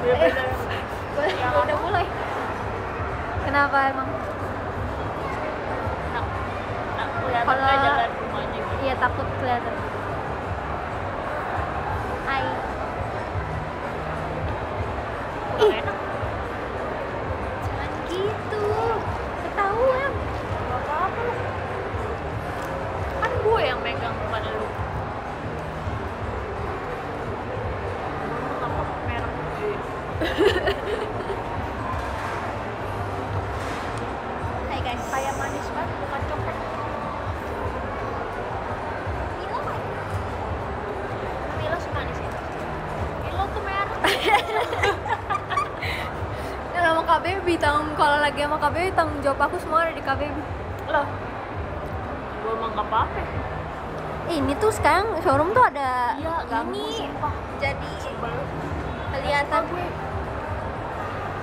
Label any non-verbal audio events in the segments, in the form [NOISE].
udah mulai. Kenapa emang? Lagi sama KBB tanggung jawab aku semua ada di KBB. loh gue emang gak apa-apa. Ini tuh sekarang showroom tuh ada iya ini sumpah. jadi sebel. kelihatan. Gue.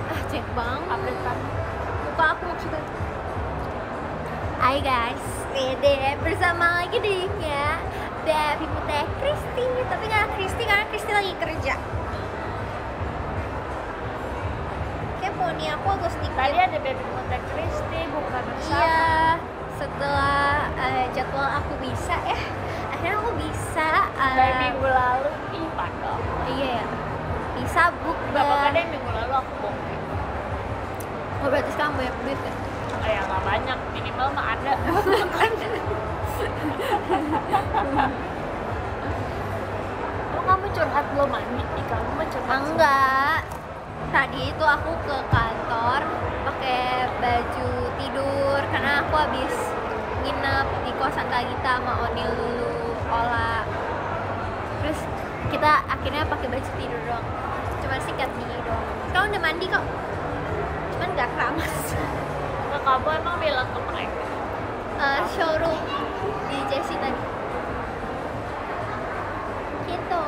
Ah, cek bang. update Muka aku maksudnya. Hai guys, Dede bersama lagi dengan Baby Putih Kristi Tapi nggak Kristi karena Kristi lagi kerja baby kontak Kristi bukan bersama. Iya, setelah eh, jadwal aku bisa ya. [LAUGHS] Akhirnya aku bisa eh, dari minggu lalu ih padahal Iya ya Bisa book Gak apa-apa deh minggu lalu aku booking Oh berarti sekarang banyak duit ya? Kayak nggak banyak, minimal mah ada. [LAUGHS] Kamu curhat belum mandi? Kamu mah curhat Enggak. Tadi itu aku ke habis nginep di kosan Kak Gita sama Onil dulu Ola. Terus kita akhirnya pakai baju tidur dong Cuma sikat gini doang. Sekarang udah mandi kok. Cuman gak keramas. Nah, kamu emang bilang ke mereka? Eh, showroom di Jessie tadi. Gitu.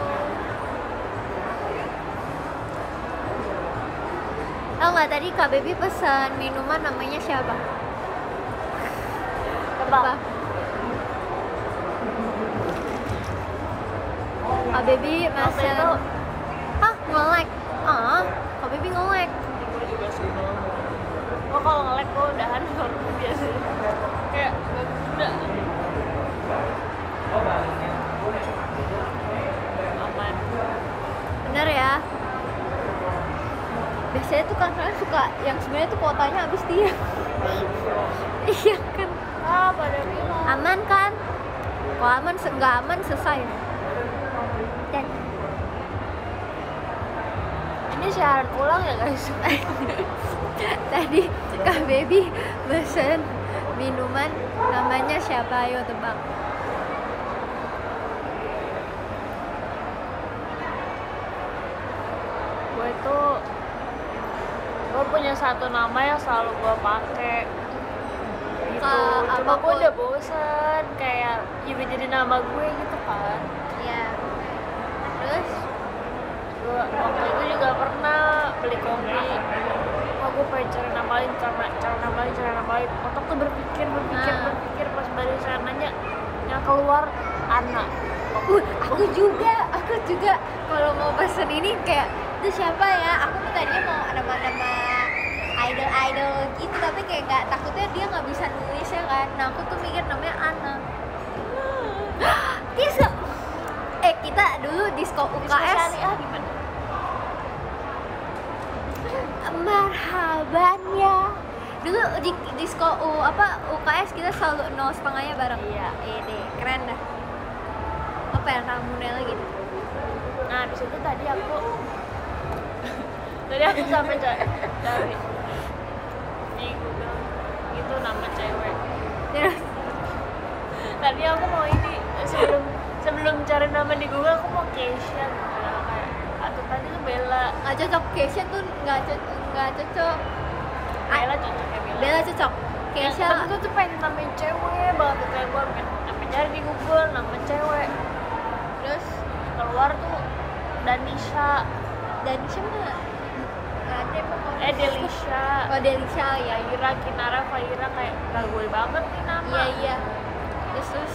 Tau nggak tadi Kak Baby pesan minuman namanya siapa? Tebak Kak Baby pesan itu? Ah nge-lag? Ah Kak Baby nge-lag. Gue juga suka Gue kalau nge-lag gue udahan baru biasanya Kayak gak udah Aman Bener ya. Biasanya tuh kan kalian suka Yang sebenarnya tuh kuotanya habis dia. [LAUGHS] Iya kan Aman kan? Kalau aman, nggak aman selesai Ini siaran ulang ya guys? [LAUGHS] tadi Kak Baby pesen minuman namanya siapa ayo tebak gue itu gue punya satu nama yang selalu gue pakai gitu Ka- cuma gue udah bosen kayak ya jadi nama gue gitu kan. Ya terus gue waktu itu juga pernah beli kopi. Oh gue pengen cari nama lain cara cara nama lain cara nama lain otak tuh berpikir berpikir Ah. berpikir pas balik sananya yang keluar anak uh, aku juga aku juga. Kalau mau pesen ini kayak itu siapa ya? Aku tadinya mau nama-nama idol idol gitu tapi kayak nggak takutnya dia nggak bisa nulis ya kan? Nah aku tuh mikir namanya Ana. Disco eh kita dulu disco UKS syariah gimana? Marhaban ya dulu di disco U, apa UKS kita selalu nol setengahnya bareng. Iya Ede, keren dah. Apa yang kamu lagi? Nah, di situ tadi aku [LAUGHS] tadi aku sampai cari, cari di Google itu nama cewek. terus Tadi aku mau ini sebelum sebelum cari nama di Google aku mau Keisha. Nah, kayak atau tadi tuh Bella. nggak cocok Keisha tuh nggak cocok nggak cocok. Bella cocoknya Bella. Bella cocok. Yang Keisha tapi gue tuh pengen namain cewek banget tuh kayak gue pengen pengen cari di Google nama cewek. Terus keluar tuh Danisha. Dan siapa nggak ada kalau- eh Delisha. Oh Delisha ya Faira, Kinara, Faira kayak gak gue banget nih nama. Iya iya terus terus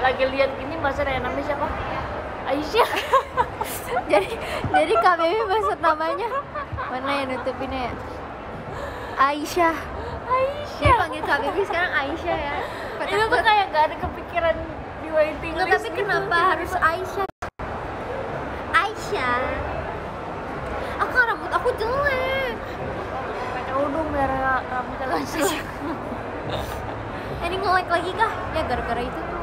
lagi lihat gini masa ada yang namanya siapa? Aisyah. [LAUGHS] Jadi jadi Kak Baby maksud namanya? Mana yang nutupinnya ya? Aisyah. Aisyah. Dia panggil Kak Baby sekarang Aisyah ya. Kok itu tuh kayak gak ada kepikiran di waiting list tapi gitu. kenapa harus Aisyah? Aisyah. Aku rambut aku jelek. Pakai udung biar rambutnya langsung nge-like lagi kah? Ya gara-gara itu tuh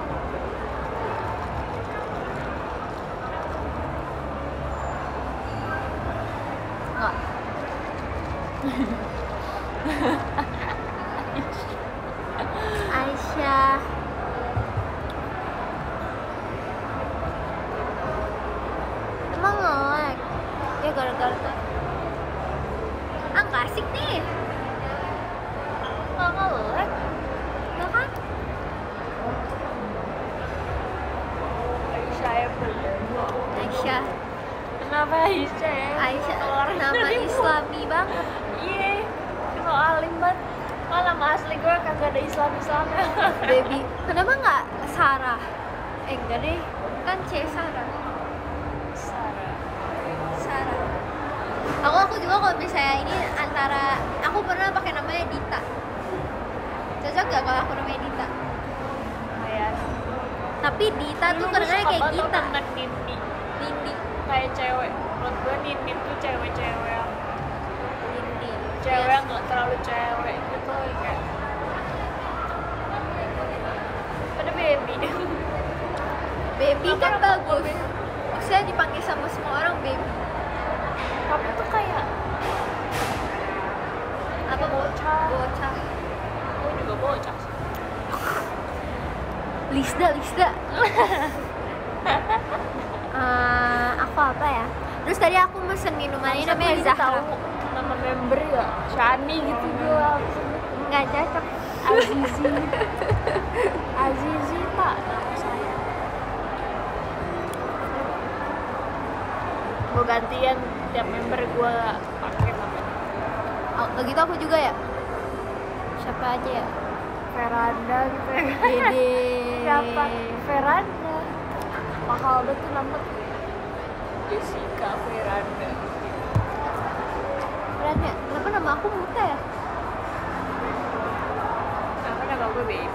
Gue baby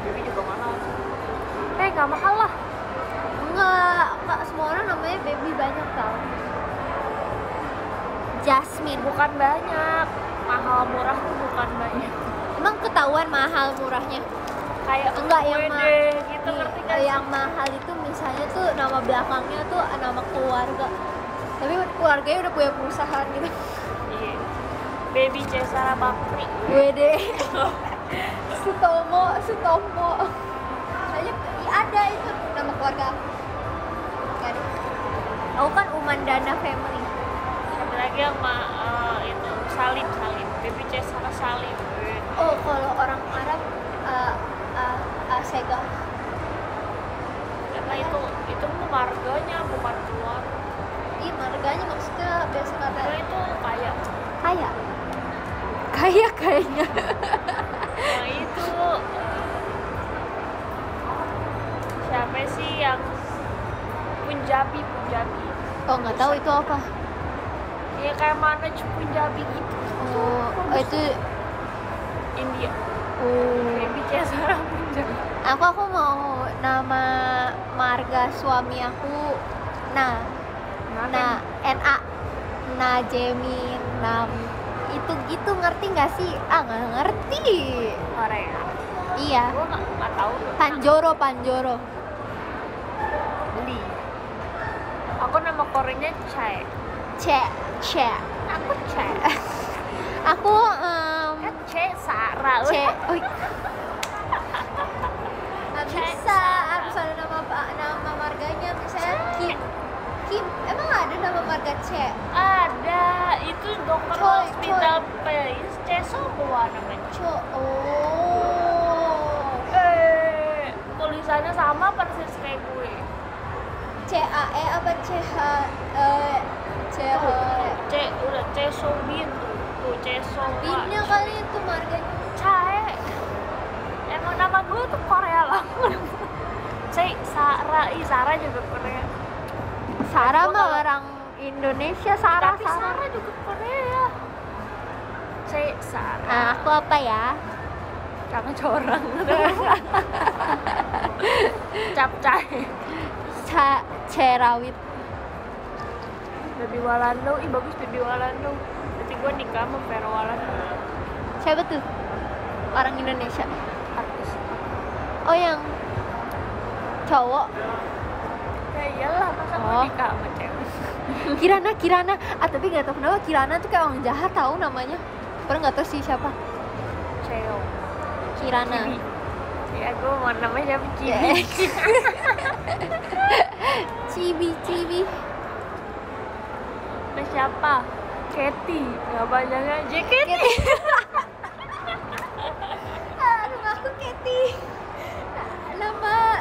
Baby juga mahal. Eh gak mahal lah. Enggak enggak semua orang namanya baby banyak tau. Jasmine. Bukan banyak. Mahal murah tuh bukan banyak. Emang ketahuan mahal murahnya? Kayak Enggak, yang WD ma- gitu ngerti gak yang mahal itu misalnya tuh nama belakangnya tuh nama keluarga. Tapi keluarganya udah punya perusahaan gitu. Iya. Baby Cesara Bakri. Wede [LAUGHS] Sutomo Sutomo Soalnya i- ada itu nama keluarga aku. Gak ada. Aku kan Umandana family. Ada lagi yang ma eh, itu Salim Salim. Baby Cesara Salim. Oh kalau orang Arab uh, uh, uh, Sega. Karena itu itu marganya bukan keluar. Ih marganya maksudnya biasa kata. Itu kayak Kaya Kaya kayaknya Oh nggak tahu itu apa Iya kayak mana Punjabi gitu Oh, oh itu India oh. Punjabi Aku aku mau nama marga suami aku Nah Nah NA Najemin Nam itu gitu ngerti nggak sih? Ah nggak ngerti. Korea Iya. gue nggak tahu Panjoro Panjoro. beli aku nama Koreanya Chae C C. aku Chae [LAUGHS] Aku em, kan Chae Sarah C. Ui. Nggak bisa harus ada nama nama marganya misalnya Kim. Kim emang ada nama marga C? ada itu dokter Choi, hospital place Chae semua namanya Co. Oh. eh tulisannya sama persis kayak gue C A E apa C H E C H E? C udah C Sobin tuh tuh C Soba Binnya kali itu marganya. Chae emang nama gue tuh Korea [LAUGHS] lah C Sarah ih Sarah juga Korea. Sarah mah orang Indonesia Sarah tapi Sarah. Sarah juga Korea. Saya Sarah. Nah aku apa ya? Karena corang [LAUGHS] capcay Ca Cerawit. Baby Walando ih bagus Baby Walando. Berarti gue nikah sama Vero Walando. Siapa tuh? Orang Indonesia. Artis. Oh yang cowok. Ya iyalah masa Oh. nikah sama cewek? [LAUGHS] Kirana Kirana. Ah tapi nggak tahu kenapa Kirana tuh kayak orang jahat tahu namanya. Pernah nggak tahu sih siapa. Ceo. Kirana. Cibi. Ya gue mau namanya siapa? Cibi. [LAUGHS] Cibi Cibi. Nah, siapa? Katy banyak aja Katy aduh aku Keti nama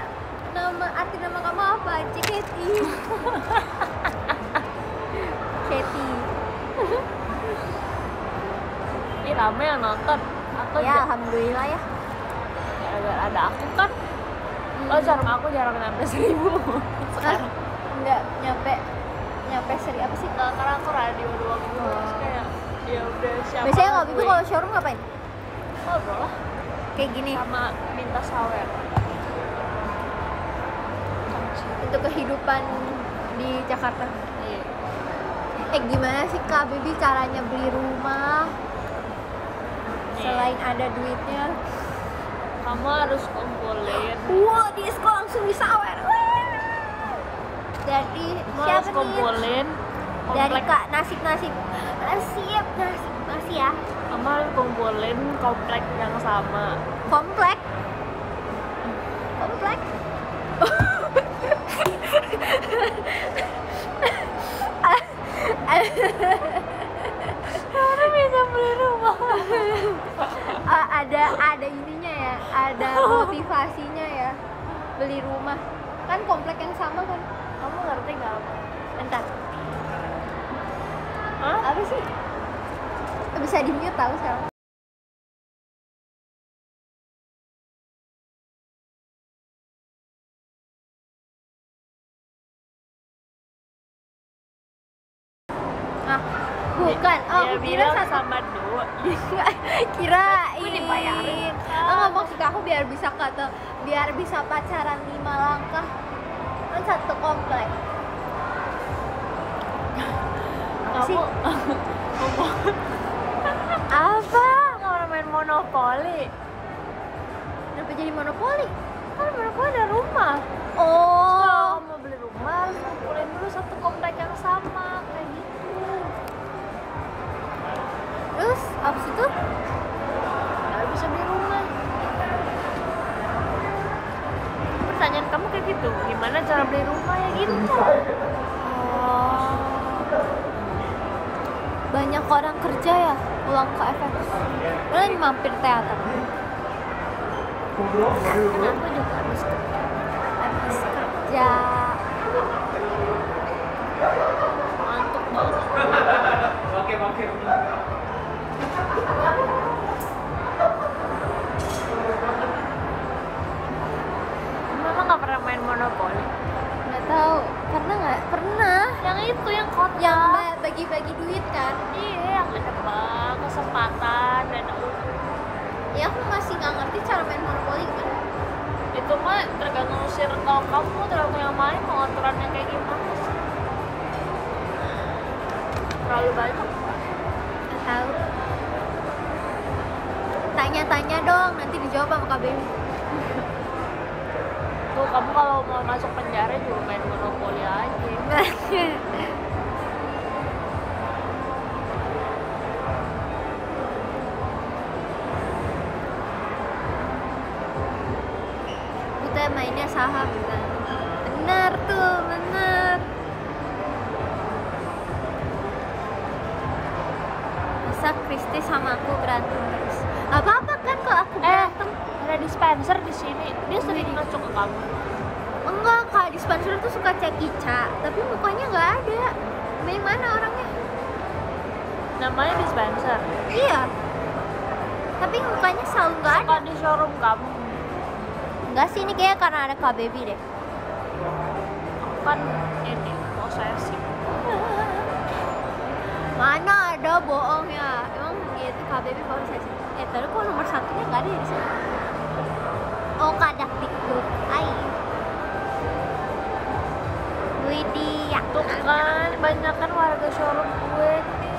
nama arti nama kamu apa? Keti Keti Ih rame yang nonton? Aku ya alhamdulillah ya. Gara-gara ada aku kan? Oh jarang aku jarang nyampe seribu. [LAUGHS] Sekarang nggak nyampe nyampe seri apa sih? Nggak, karena aku radio doang gitu Terus kayak ya udah siapa biasanya nggak gitu kalau showroom ngapain? Ngobrol lah. Kayak gini. Sama minta sawer. Untuk kehidupan di Jakarta. Iya. Eh gimana sih kak Bibi caranya beli rumah? Nih, selain ada duitnya. Kamu harus kumpulin wow disco langsung disawer Kamu harus siapa nih? kumpulin dari komplek. Kak nasib nasib. Nasib nasib masih ya. Harus kumpulin komplek yang sama. Komplek? Komplek? Karena bisa beli rumah? Ah, ada ada ininya ya ada [LAUGHS] motivasinya ya beli rumah. Kan komplek yang sama kan Kamu ngerti gak apa? bentar. Hah? apa sih? Bisa di mute tahu sekarang. Ah bukan. Oh aku kira bilang satu sama dua [LAUGHS] kirain. Dibayarin. oh nggak maksud aku biar bisa kata biar bisa pacaran lima langkah sih? Apa? Pernah main monopoli. Kenapa jadi monopoli? Kan monopoli ada rumah. Oh. Kalau mau beli rumah harus kumpulin dulu satu komplek yang sama Kayak gitu. Terus abis itu? Nggak bisa beli rumah. Pertanyaan kamu kayak gitu Gimana cara beli rumah ya gitu orang kerja ya pulang ke FX lagi mampir teater. Kan aku juga kerja habis kerja? Ngantuk banget. Mama nggak pernah main monopoli nggak tahu. Pernah nggak? Pernah. Yang itu yang kotak. yang bagi-bagi duit kan? Iya yang ada bank, kesempatan dan ya aku masih nggak ngerti cara main monopoli gimana. Itu mah tergantung circle kamu tergantung yang main mau aturannya kayak gimana sih? Terlalu banyak. Nggak tahu. Tanya-tanya dong nanti dijawab sama KBM tuh kamu kalau mau masuk penjara juga main monopoli aja [LAUGHS] ada KBB deh kan ini posesif [LAUGHS] Mana ada bohong ya? Emang gitu KBB posesif. Eh, tadi kok nomor satunya nggak ada ya di sini? Oh, kadak dikduk. Ai. Widih, ya. tuh kan banyak kan warga showroom gue nih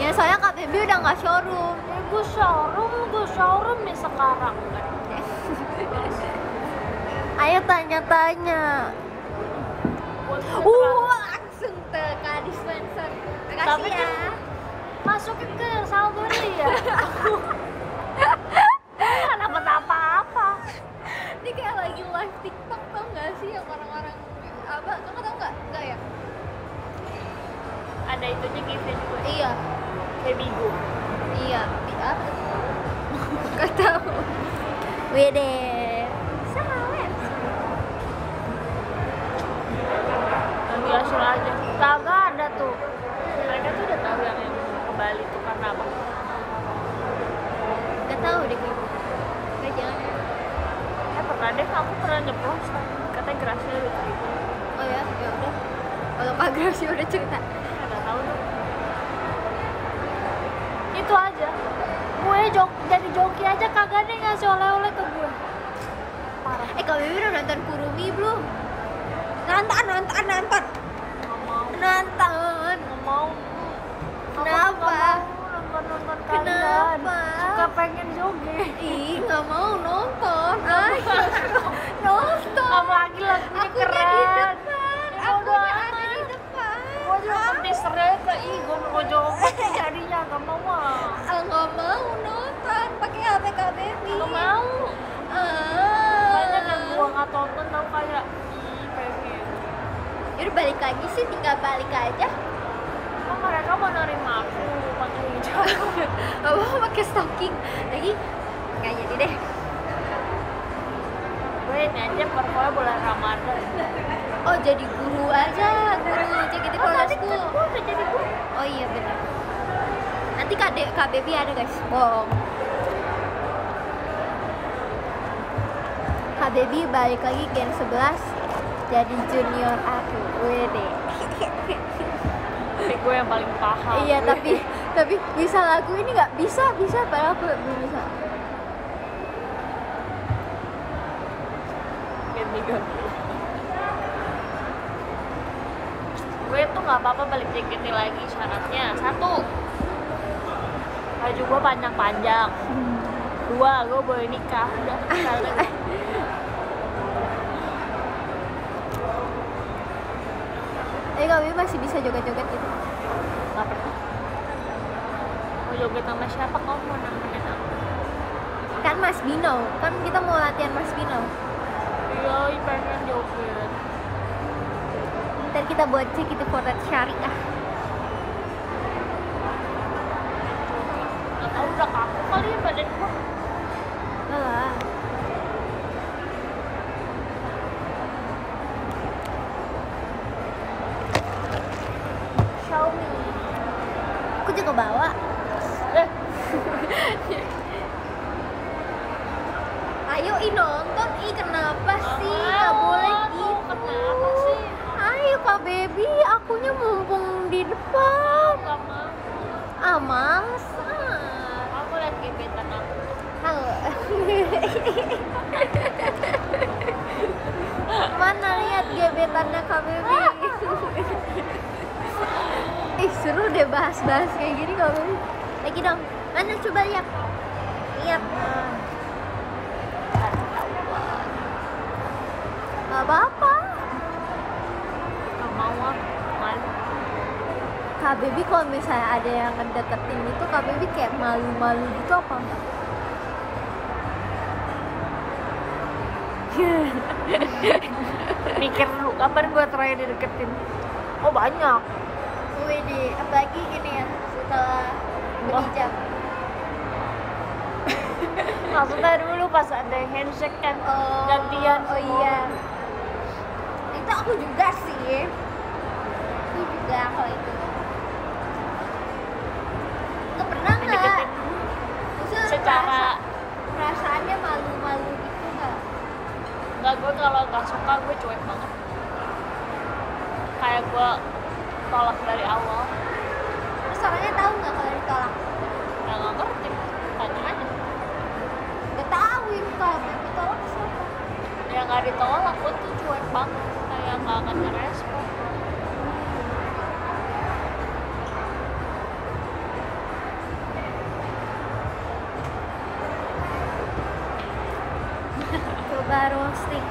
Ya soalnya KBB udah nggak showroom. Eh, gue showroom, gue showroom nih sekarang kan. Ayo tanya-tanya. Uh, langsung ke Kak dispenser. Tapi Makasih ya. kan masukin ke saldo ya. [LAUGHS] Nggak dapat apa-apa. Ini kayak lagi live TikTok tau gak sih yang orang-orang apa? Kamu tau nggak? Nggak ya? Ada itunya giveaway juga. Iya, Kayak bigo. iya. Apa? Gak tahu. Wede. Asyur aja. Kagak ada tuh. Mereka tuh udah tahu yang yang ke Bali tuh karena apa? Gak tahu deh gue. Gak jangan. ya. Eh pernah deh, aku pernah nyeplos. Katanya gerasnya udah terima. Oh ya, ya udah. Kalau Kak Gracia udah cerita. Nggak tahu tuh. Itu aja. Gue jok jadi joki aja kagak deh ngasih oleh-oleh ke gue. Parah. Eh, Bibi udah nonton Kurumi belum? Nonton, nonton, nonton. Nggak. Nonton. Nggak mau. Kenapa? nggak kalian. Kenapa? Suka pengen joget. Ih, nggak mau nonton. Ayo, nonton. Apalagi lagunya Aku keren. di depan. Aku ada di depan. Gue juga teasernya ke ih gue mau joget jadinya gak mau ah. Nggak mau nonton pakai HP Kak Baby. Gak mau. Ah. Banyak yang gue gak tonton tau kayak. Yaudah balik lagi sih, tinggal balik aja. Kok mereka mau nerima aku pakai hijab? [LAUGHS] Gak mau pakai stocking lagi. Nggak jadi deh. gue ini aja pokoknya bulan Ramadan. Oh jadi guru aja, guru JKT Oh, Forward tadi kan gue udah jadi guru. Oh iya benar. Nanti KD, KBB ada guys, bohong. KBB balik lagi gen 11 jadi junior aku. Wede. [LAUGHS] Tapi gue yang paling paham. iya tapi tapi bisa lagu ini nggak bisa bisa padahal aku belum bisa. ganti-ganti. Gue tuh nggak apa-apa balik JKT lagi syaratnya satu baju gue panjang-panjang dua gue boleh nikah udah [LAUGHS] Tapi KBB masih bisa joget-joget gitu. nggak pernah mau joget sama siapa kau mau nemenin aku Kan Mas Bino, kan kita mau latihan Mas Bino. iya pengen joget Ntar kita buat cek itu Forward Syariah. nggak tahu udah kaku kali ya badan gue malu-malu gitu apa enggak? mikir dulu kapan gue terakhir dideketin oh banyak Wih apalagi ini ya setelah berhijab. maksudnya dulu pas ada handshake kan Oh, gantian Oh iya.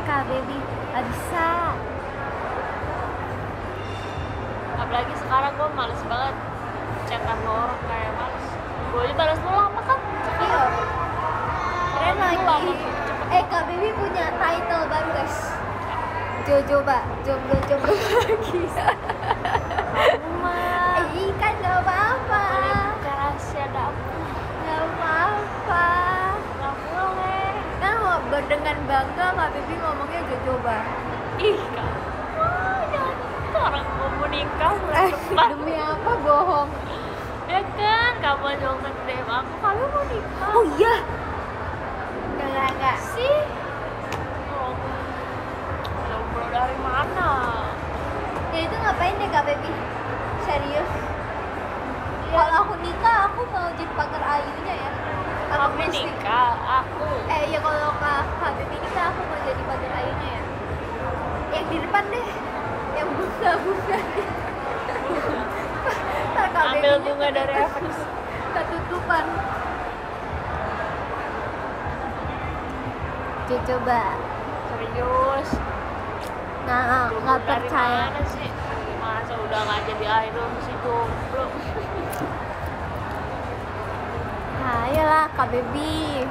Kak baby. Nggak bisa apalagi sekarang gue males banget sama orang kayak males. Gue aja balas dulu lama kan iya. keren lagi. eh kak baby punya title baru guys. Jojo mbak jomblo jomblo [LAUGHS] lagi rumah eh kan nggak apa-apa boleh buka rahasia dapur nggak apa-apa nggak boleh kan mau dengan bangga kak baby ngomongnya Jojo mbak ih kak. Wah, jangan itu orang mau menikah Eh, demi apa bohong? Ya kan kamu nge DM aku kalian mau nikah? Oh iya. Enggak enggak enggak. Sih. Oh, jomblo dari mana? Ya itu ngapain deh kak baby serius? Ya. kalau aku nikah aku mau jadi pagar ayunya ya. Kamu mesti- nikah di depan deh. Yang bunga bunga Ntar Kak ambil bunga dari FX ketutupan Coba. Serius? Jomblo nggak percaya. sih? Masa udah nggak jadi idol sih jomblo ayolah kak baby.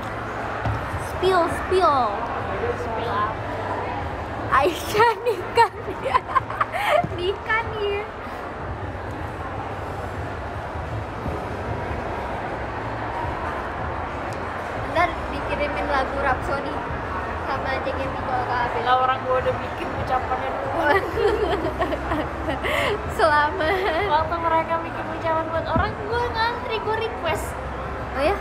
Spill spill. apa Aisyah nikah dia. [LAUGHS] Nikah nih ntar dikirimin lagu Rhapsody sama JKT kalau kak Abel. Lah orang gua udah bikin ucapannya duluan [LAUGHS] selamat. Waktu mereka bikin ucapan buat orang gua ngantri gua request. Oh ya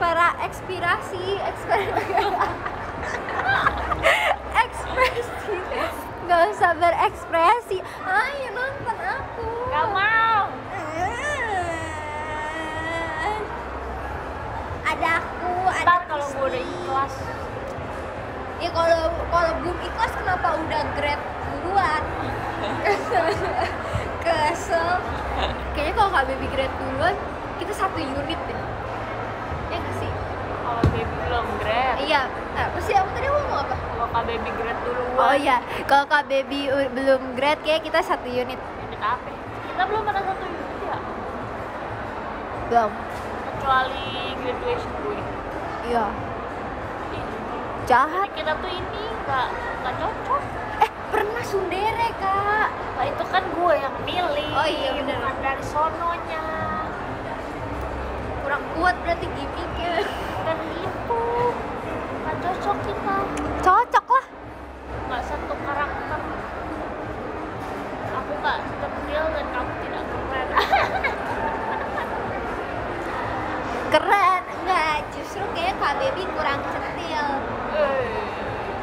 berekspira ekspirasi ekspirasi [LAUGHS] ekspresi. Nggak usah berekspresi. Ayo nonton aku. Nggak mau. Ada aku ada ntar kalau gua udah ikhlas. Ya kalau kalau belum ikhlas kenapa udah grade duluan? [LAUGHS] Kesel. Kayaknya kalau kak baby grade duluan kita satu unit deh grade iya apa sih? Aku tadi ngomong apa? Kalau kak baby grade duluan. Oh iya kalau kak baby belum grade kayak kita satu unit. Unit apa? Kita belum ada satu unit ya? Belum. Kecuali graduation gue. Iya. Jahat. kita tuh ini nggak nggak cocok. Eh pernah sundere kak. Lah itu kan gue yang milih. Oh iya, bener. bukan dari sononya. Kurang kuat berarti gimmicknya. Kan kita cocok lah. Nggak satu karakter. Aku nggak centil dan kamu tidak keren. [LAUGHS] Keren. Enggak justru kayak kak baby kurang centil eh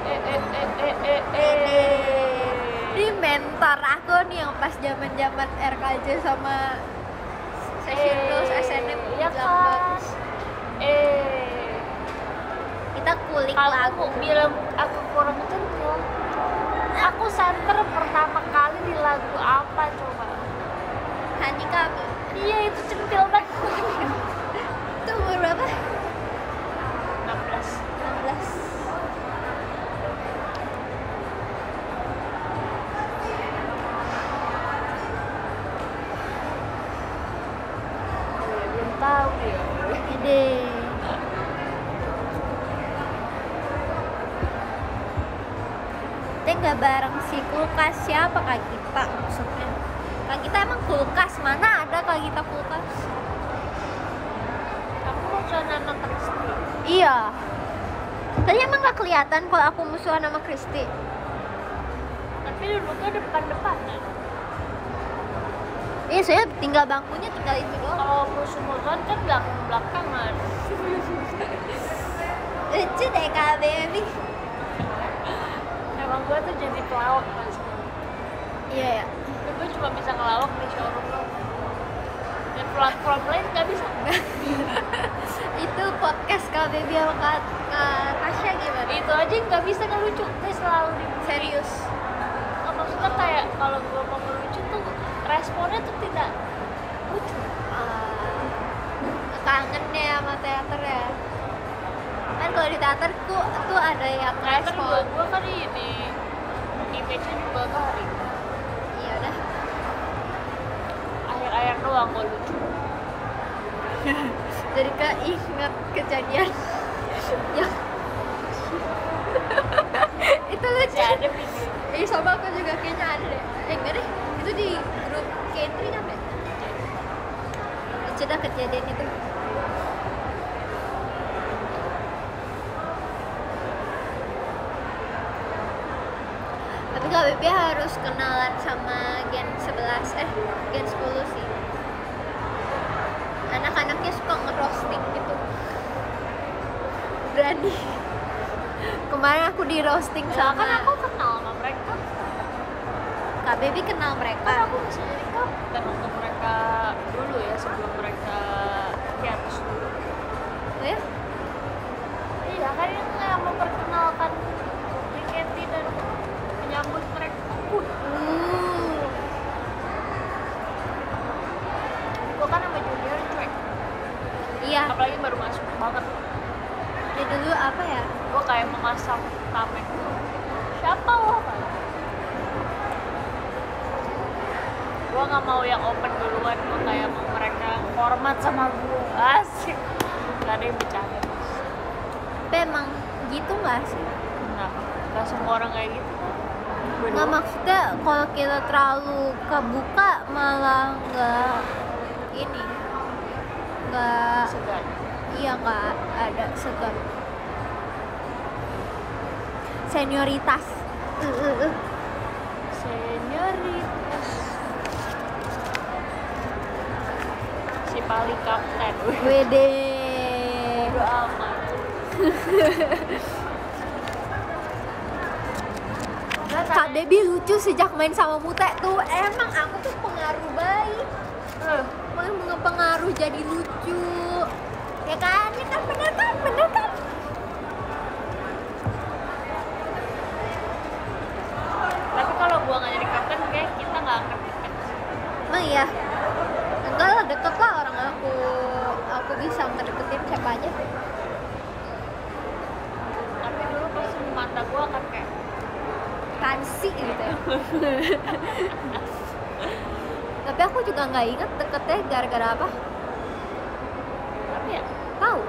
eh eh eh eh eh eh Ini mentor aku nih yang pas zaman zaman RKJ sama Session Girls SNM ya kan? eh kulik kalau lagu. aku bilang aku kurang centil aku center pertama kali di lagu apa coba Hani kami. iya siapa kak kita maksudnya kak kita emang kulkas mana ada kak kita kulkas Kamu musuhan sama Kristi. iya tadi emang gak kelihatan kalau aku musuhan sama Kristi Tapi duduknya depan-depanan. iya saya tinggal bangkunya tinggal itu doang Kalau musuh-musuhan kan belakang-belakangan. lucu deh kak baby Emang gue tuh jadi pelawak. Iya ya gue cuma bisa ngelawak di showroom lo. Dan platform lain nggak bisa. [LAUGHS] itu podcast kak baby sama kak, kak Tasya gimana Itu aja nggak bisa ngelucu. Gue selalu di serius Nggak, maksudnya kayak kalau gue mau ngelucu tuh responnya tuh tidak lucu. Ah, kangen deh sama teater ya kan kalau di teater tuh tuh ada yang gue respon gue kan ini image-nya juga garing. iya udah Akhir-akhir doang gue lucu. [LAUGHS] jadi keinget kejadian yang [LAUGHS] itu lucu ada video. Ih, sama aku juga kayaknya ada deh. Eh, enggak deh. Itu di grup K3 nyampe. Lucu dah kejadian itu. Tapi Kak Bebe harus kenalan sama Gen 11, eh Gen 10 sih. Anak-anaknya suka ngerosting gitu. Berani. Kemarin aku di roasting Ya, sama kan aku kenal sama mereka. Kak Baby kenal Kan mereka. aku bisa jadi kapten untuk mereka dulu ya sebelum mereka nggak mau yang open duluan. Gue kayak mau mereka hormat sama gue. Asik. Gak ada yang bercanda. Tapi emang gitu nggak sih? Nah, gak semua orang kayak gitu kan. Nggak maksudnya kalau kita terlalu kebuka malah nggak ini nggak segan. iya nggak ada segan senioritas. Senioritas. Si paling kapten. Wede. Bodo amat. Nggak, [LAUGHS] Kak Debbie lucu sejak main sama Mute tuh. Emang aku tuh pengaruh baik Eh, Emang pengaruh jadi lucu. Ya kan? Ya kan? Bener kan? Bener kan Tapi kalau gua nggak jadi kapten, kayak kita nggak akan deket. emang iya enggak lah deket lah orang aku aku bisa ngedeketin siapa aja Tapi dulu pasti mata gua akan kayak tansi gitu ya [LAUGHS] tapi aku juga nggak inget deketnya gara-gara apa tapi ya tahu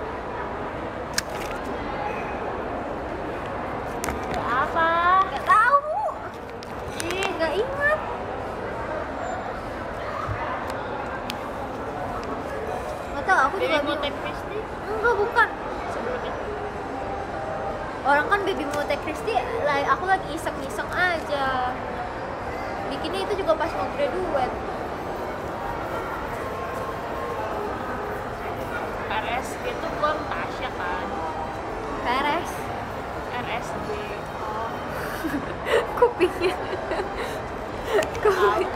apa? nggak tahu Ih, nggak ingat nggak tahu aku juga jadi mau bingung take Kristi enggak bukan sebelum itu. orang kan baby Mute Kristi lah aku lagi iseng-iseng aja bikinnya itu juga pas mau graduate RS itu gua sama Tasya kan. beres RSD. kupingnya Tahu. kuping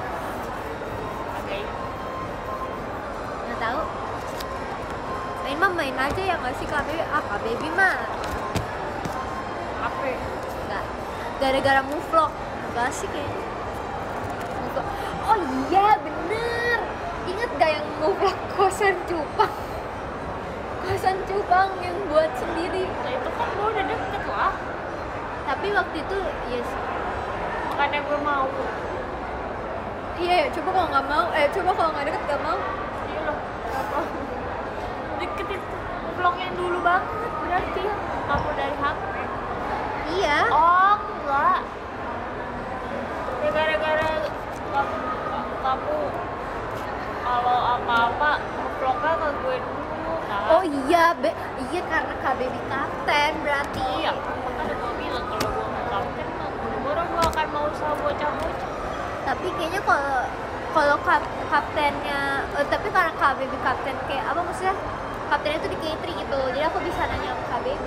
Oke. nggak tahu main mah main aja ya nggak sih kak baby ah kak baby mah Apa? nggak gara-gara move vlog nggak sih kayaknya Move vlog. oh iya bener inget gak yang move vlog kosan cupang kosan cupang yang buat sendiri Nah itu kan gua udah deket lah. tapi waktu itu iya sih Makanya gua mau. iya ya coba kalau nggak mau eh coba kalau nggak deket nggak mau Iya loh. Apa? Deket itu. Vlog yang dulu banget berarti. Kamu dari HP. iya Oh enggak. oh iya be iya karena KBB kapten berarti iya makanya gue bilang kalau gue mau kapten mah buru-buru gue akan mau usaha bocah-bocah tapi kayaknya kalau kalau kap, kaptennya eh, tapi karena KBB kapten kayak apa maksudnya? Kaptennya itu di catering gitu jadi aku bisa nanya sama KBB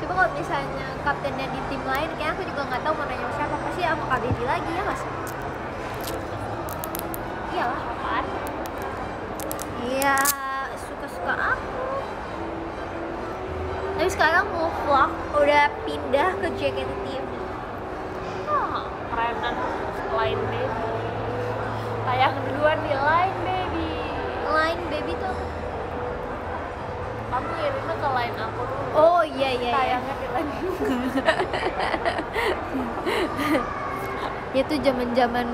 coba kalau misalnya kaptennya di tim lain kayak aku juga nggak tahu mau nanya siapa pasti sama KBB lagi ya mas iyalah apaan? Iya suka-suka aku. Tapi sekarang mau vlog udah pindah ke JKT ah kerenan line baby tayang duluan di line baby line baby tuh apa? kamu ngirimnya ke line aku dulu oh iya iya iya tayangnya di line [LAUGHS] itu zaman-zaman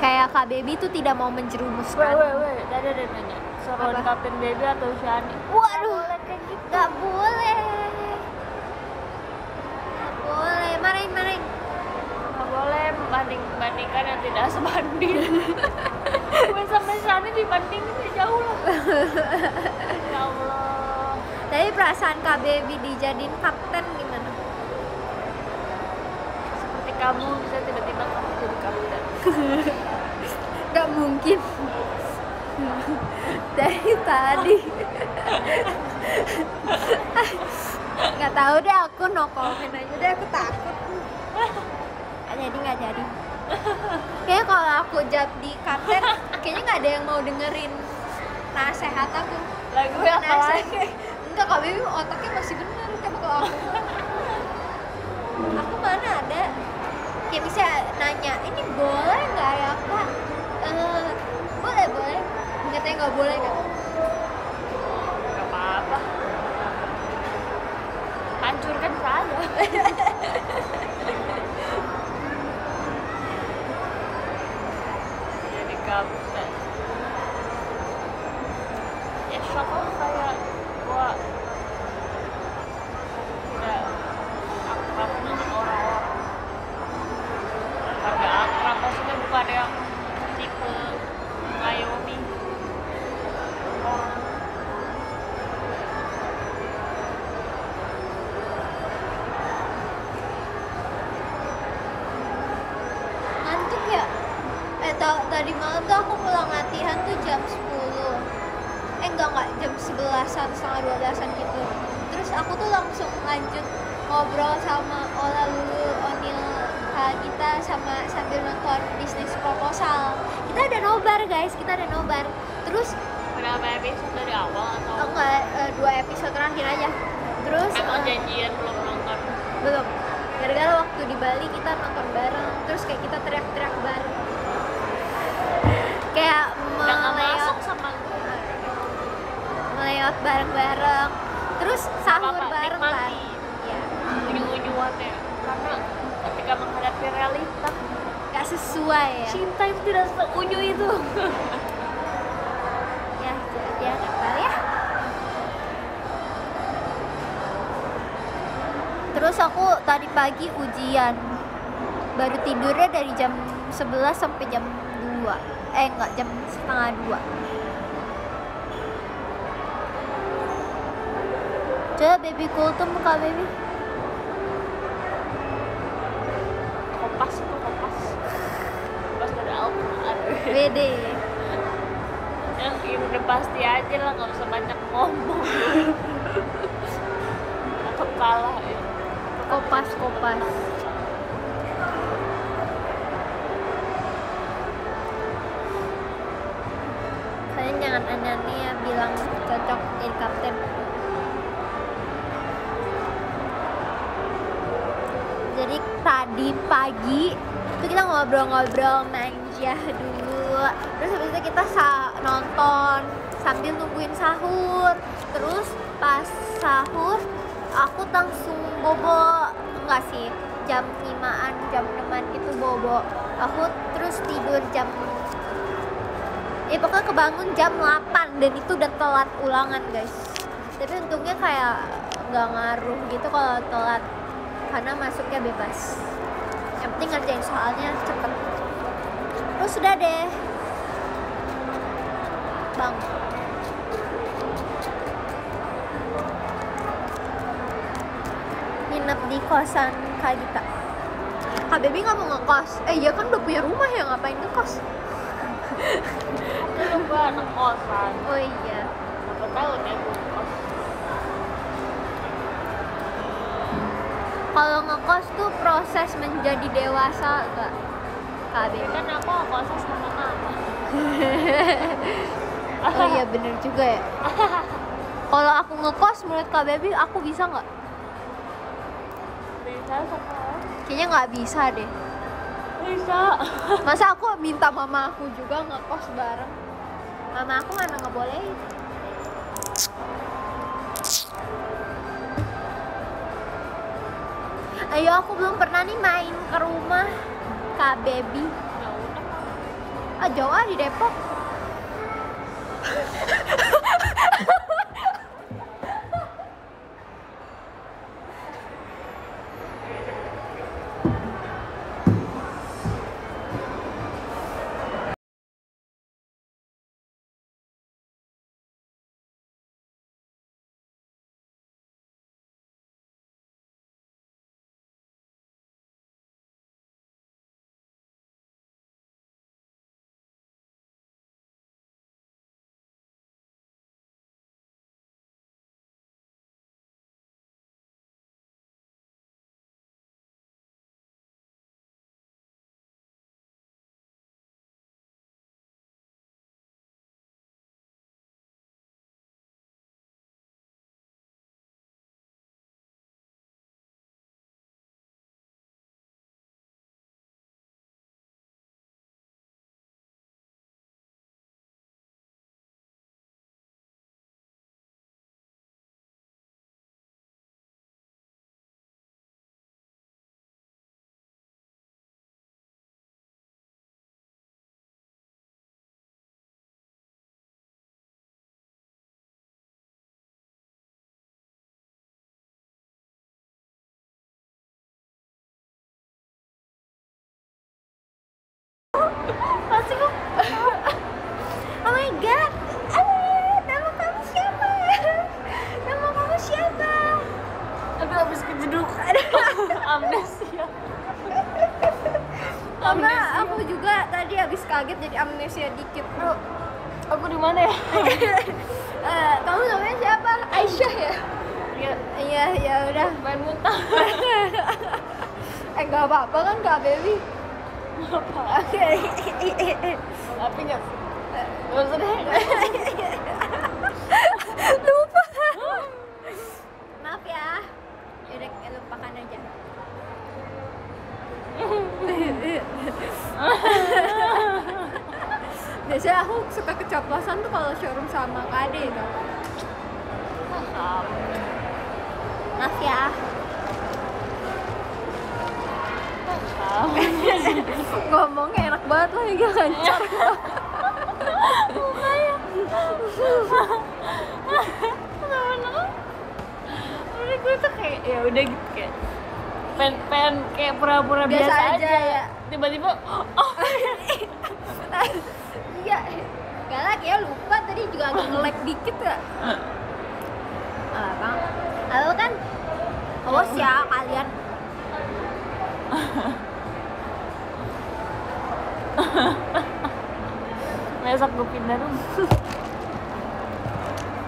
kayak Kak Baby tuh tidak mau menjerumuskan. Weh, weh, weh, tadi ada nanya Apa? Kapten Baby atau Shani? Waduh, gitu nggak boleh. Nggak boleh, marahin marahin. Nggak boleh membanding-bandingkan yang tidak sebanding [LAUGHS] Gue sama Shani dibandingin ya jauh lah Ya Allah Tapi perasaan Kak Baby dijadiin kapten gimana? Seperti kamu bisa tiba-tiba kamu jadi kapten [LAUGHS] Gak mungkin. [LAUGHS] Dari tadi. Nggak tahu deh aku no comment aja deh aku takut. Nggak jadi nggak jadi. Kayaknya kalau aku jadi kapten, kayaknya nggak ada yang mau dengerin nasehat aku. Lagu yang apa Nasehat. lagi? Enggak, Kak Baby otaknya masih bener coba kalau aku. Aku mana ada kayak bisa nanya, ini boleh nggak ya Kak? Eh, boleh boleh. Katanya nggak boleh kan? Apa-apa Hancurkan saja [LAUGHS] 11an setengah 12an gitu. Terus aku tuh langsung lanjut ngobrol sama Ola Lulu Onil kita sama sambil nonton bisnis proposal. Kita ada nobar guys, kita ada nobar. Terus Berapa episode dari awal atau? Oh enggak eh, dua episode terakhir aja. Terus emang eh, janjian belum nonton? belum. Gara-gara waktu di Bali kita nonton bareng terus kayak kita teriak-teriak bareng. Kayak Udah meleot bareng-bareng. Terus sahur Apa-apa, bareng kan? Ya. Unyu-unyuannya karena ketika menghadapi realita nggak sesuai ya? cinta itu tidak seunyu itu. [LAUGHS] ya ya apa ya. Terus aku tadi pagi ujian. Baru tidurnya dari jam 11 sampai jam 2 eh enggak jam setengah 2 coba baby kultum kak baby Kompas itu kompas. Kompas dari Al-Quran. BD Yang ini udah pasti aja lah nggak usah banyak ngomong. [LAUGHS] Kalah ya. kopas kopas kalian ngobrol-ngobrol manja dulu. Terus habis itu kita nonton sambil nungguin sahur. Terus pas sahur aku langsung bobo. Enggak sih jam 5an jam 6an gitu bobo. Aku terus tidur jam ya pokoknya kebangun jam 8 dan itu udah telat ulangan guys. Tapi untungnya kayak nggak ngaruh gitu kalau telat karena masuknya bebas penting ngerjain soalnya cepet. Terus sudah deh. Bang. Nginep di kosan Kak Gita Kak Baby nggak mau ngekos. Eh iya kan udah punya rumah ya ngapain ngekos? Kan Itu gue anak kosan. Oh iya. Berapa tahun ya kalau ngekos tuh proses menjadi dewasa gak Kak Baby Kan aku kosan sama mama. [LAUGHS] oh iya bener juga ya. [LAUGHS] Kalau aku ngekos menurut Kak Baby aku bisa nggak? Bisa sekarang. kayaknya nggak bisa deh. Bisa. masa aku minta mama aku juga ngekos bareng? Mama aku mana ngebolehin ayo aku belum pernah nih main ke rumah kak baby. Ah jauh ah di Depok [LAUGHS] Nggak apa-apa kan Kak Baby? Apa? [LAUGHS] Tapi? Gak deh. [LAUGHS] Lupa. Maaf ya. Yaudah, lupakan aja. [LAUGHS] Biasanya aku suka keceplosan tuh kalau showroom sama KD tau. Maaf ya. [LAUGHS] Ngomongnya enak banget lah ya lancar. Udah gue tuh kayak ya udah gitu kayak pen pen kayak pura-pura Biasa biasa, aja, aja, ya. Tiba-tiba oh Iya. Gak lah, kayak lupa tadi juga agak nge-lag dikit ya. Ah, bang. Halo kan? Awas ya kalian. Besok gue pindah rumah.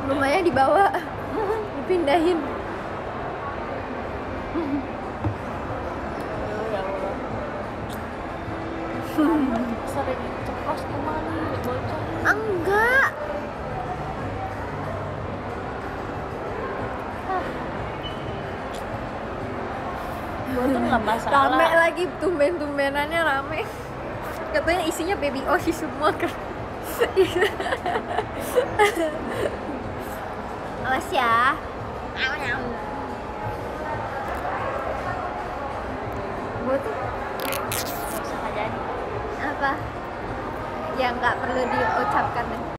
Rumahnya dibawa. Dipindahin. Ya. Sering ceplos. Enggak. Nggak masalah. Rame lagi tumben-tumbenannya rame. Katanya isinya baby Oshi semua kan. Awas ya. Apa? Yang nggak perlu diucapkan deh.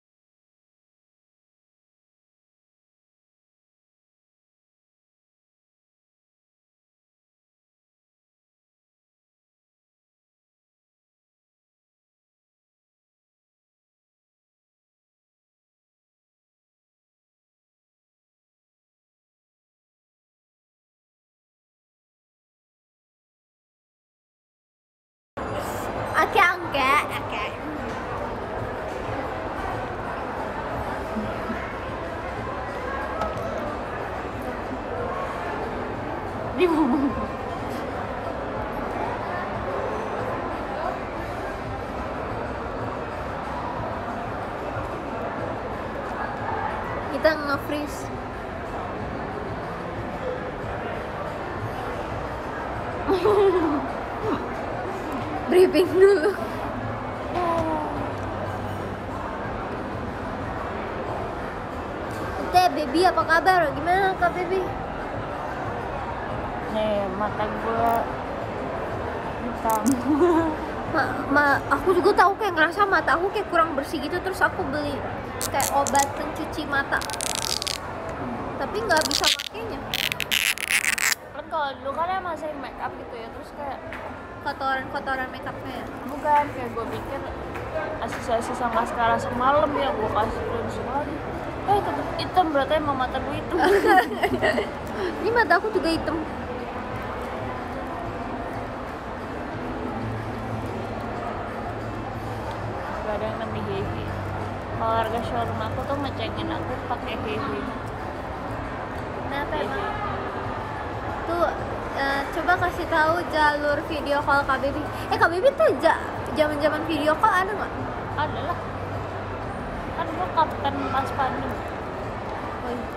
Di ngomong. Kita nge-freeze. [LAUGHS] Briefing dulu. Teh, baby apa kabar? Gimana kak baby? Nih, mata gue hitam. [LAUGHS] Ma, ma- aku juga tahu kayak ngerasa mata aku kayak kurang bersih gitu terus aku beli kayak obat pencuci mata tapi nggak bisa makainya kan kalau dulu kan emang sering make up gitu ya terus kayak kotoran-kotoran makeupnya bukan kayak gue pikir asosiasi sama maskara semalam ya gue kasih cleansing lagi eh tetep hitam berarti emang mata gue itu [LAUGHS] ini mata aku juga hitam. Gak ada yang namanya hehe. Kalau harga showroom aku tuh ngecengin aku pakai hehe. Kenapa emang? Tuh eh, coba kasih tahu jalur video call KBB eh KBB tuh ja zaman zaman video call ada nggak? Ada lah pas pandemi. Oh, iya.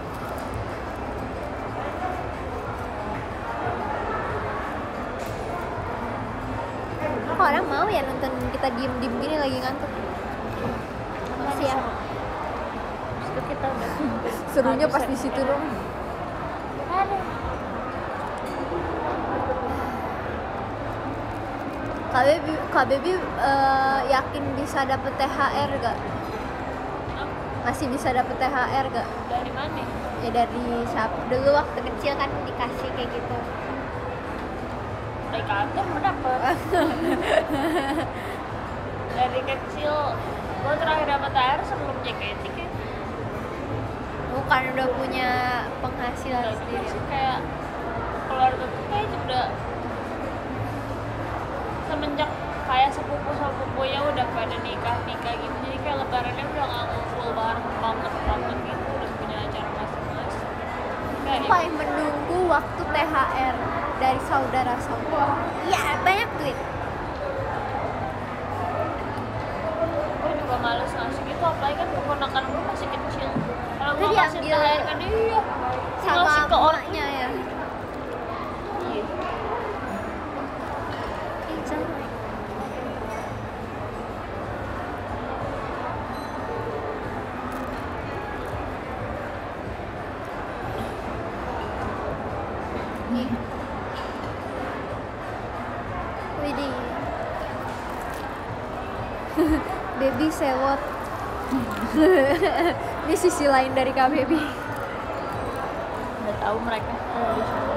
Kok orang mau ya nonton kita diem diem gini lagi ngantuk? Masih ya. Itu kita udah [LAUGHS] serunya pas di situ dong KBB KBB eh, yakin bisa dapet THR gak masih bisa dapet THR gak dari mana? Ya dari siapa dulu waktu kecil kan dikasih kayak gitu. Dari kantor mau dapet. [LAUGHS] Dari kecil gue terakhir dapat air sebelum JKT kayak bukan udah punya penghasilan udah sendiri. kayak keluarga tuh kayak udah semenjak kayak sepupu sepupunya udah pada nikah nikah gitu. Jadi kayak lebarannya udah nggak ngumpul bareng banget gitu udah punya acara masing-masing. Aku paling menunggu waktu THR dari saudara-saudara iya banyak duit. Gue juga males ngasih gitu apalagi kan keponakan gue masih kecil. Kalau gue kasih THR ke dia sama ngasih ke orang Ini sisi lain dari Baby. udah tahu mereka kalau di sana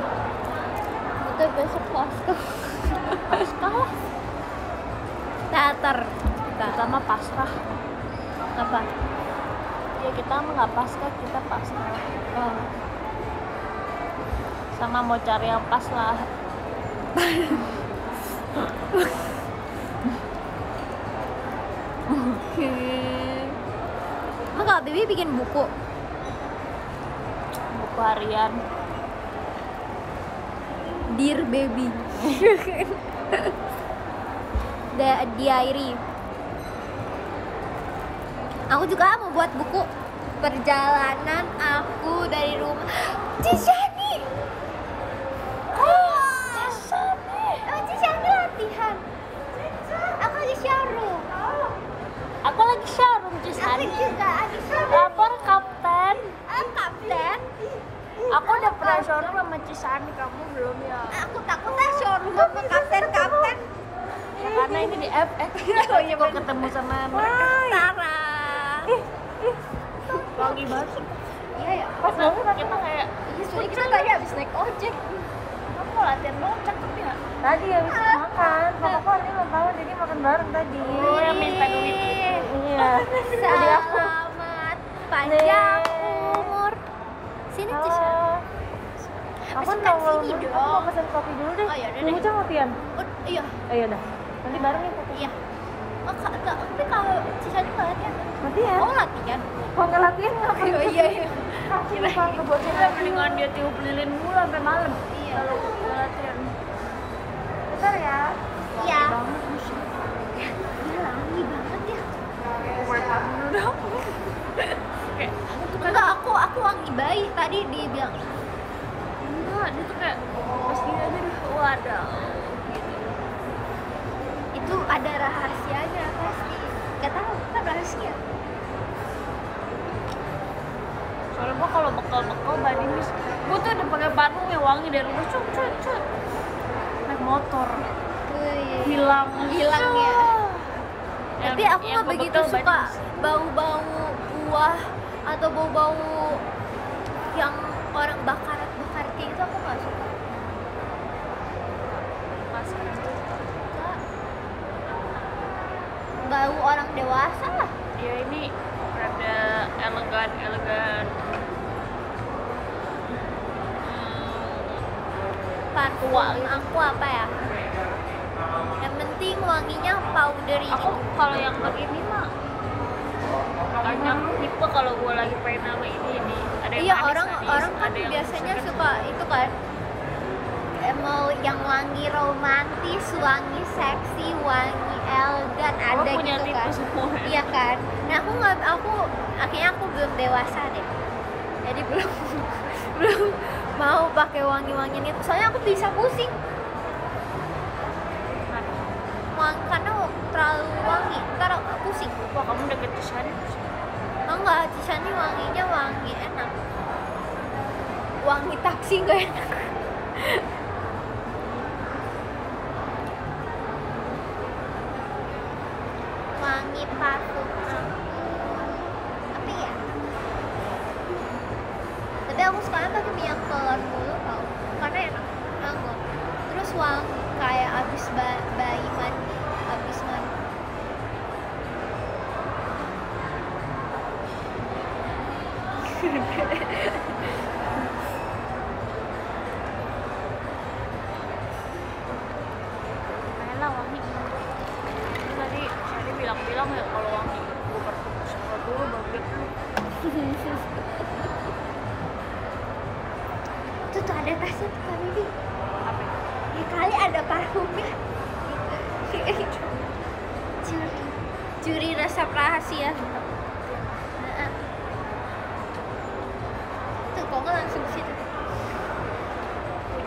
Itu besok Costco. pasrah [LAUGHS] Teater. kita mah pasrah Apa? ya kita nggak pasrah kita pasrah Oh. sama mau cari yang pas lah [LAUGHS] Kak Baby bikin buku? buku harian Dear Baby. [LAUGHS] The Diary. Aku juga mau buat buku perjalanan aku dari rumah. [GASPS] Cisani. Oh, Cisani. Oh, Cisani latihan. Aku lagi showroom. aku lagi showroom Aku Cisani juga lagi showroom. lapor kapten Ah, kapten. aku udah pernah showroom sama Cisani kamu belum ya Aku takutnya showroom sama kapten-kapten. ya karena ini di FX oh iya mau ketemu sama mereka Tara. lagi banget sih. Iya ya. pas banget kita kayak Iya, soalnya kita tadi habis naik ojek. kamu mau latihan doang cakep ya Tadi habis makan, papa hari ulang tahun jadi makan bareng tadi. Oh, yang minta duit Iya. Selamat panjang umur. Sini Cis. Halo. Aku Pesan mau sini aku mau pesen kopi dulu deh. Oh, iya, udah Mau deh. Mau Tian? Oh, iya. Oh iya dah. Nanti bareng ya latihan oh latihan Kalau nggak latihan ngapain? oh iya iya Kaki lupa kebocor Kita mendingan dia tiup lilin mulu sampai malam. Iya. Kalau udah latihan. Bentar ya. iya. Gila, wangi banget ya tuh kan enggak aku aku wangi bayi tadi dia bilang enggak, dia tuh kayak pas gini aja dia wadah. Gitu. itu ada rahasianya pasti nggak tahu kan rahasia Soalnya gua kalau bekal-bekal body mist, gua tuh udah pakai parfum yang wangi dari rumah cut cut cut. Naik motor Wih. hilang Hilang ya. Yang- tapi aku nggak begitu suka bau-bau buah atau bau-bau yang orang bakar bakar kayak gitu aku nggak suka Masker. Bau orang dewasa lah Ya ini rada elegan elegan. Gitu. aku apa ya yang penting wanginya powdery aku gitu kalau yang begini mah banyak tipe kalau gue lagi pengen nama ini ini ada yang iya manis, orang manis, orang kan biasanya suka itu kan mau yang wangi romantis, wangi seksi, wangi elegan ada punya gitu kan. semua Iya kan. Nah aku nggak aku akhirnya aku belum dewasa deh. Jadi belum [LAUGHS] belum mau pakai wangi-wangian itu. Soalnya aku bisa pusing. Wangi karena terlalu wangi, ntar aku pusing. wah kamu deket Cisani Enggak, Cisani wanginya wangi enak. Wangi taksi nggak enak.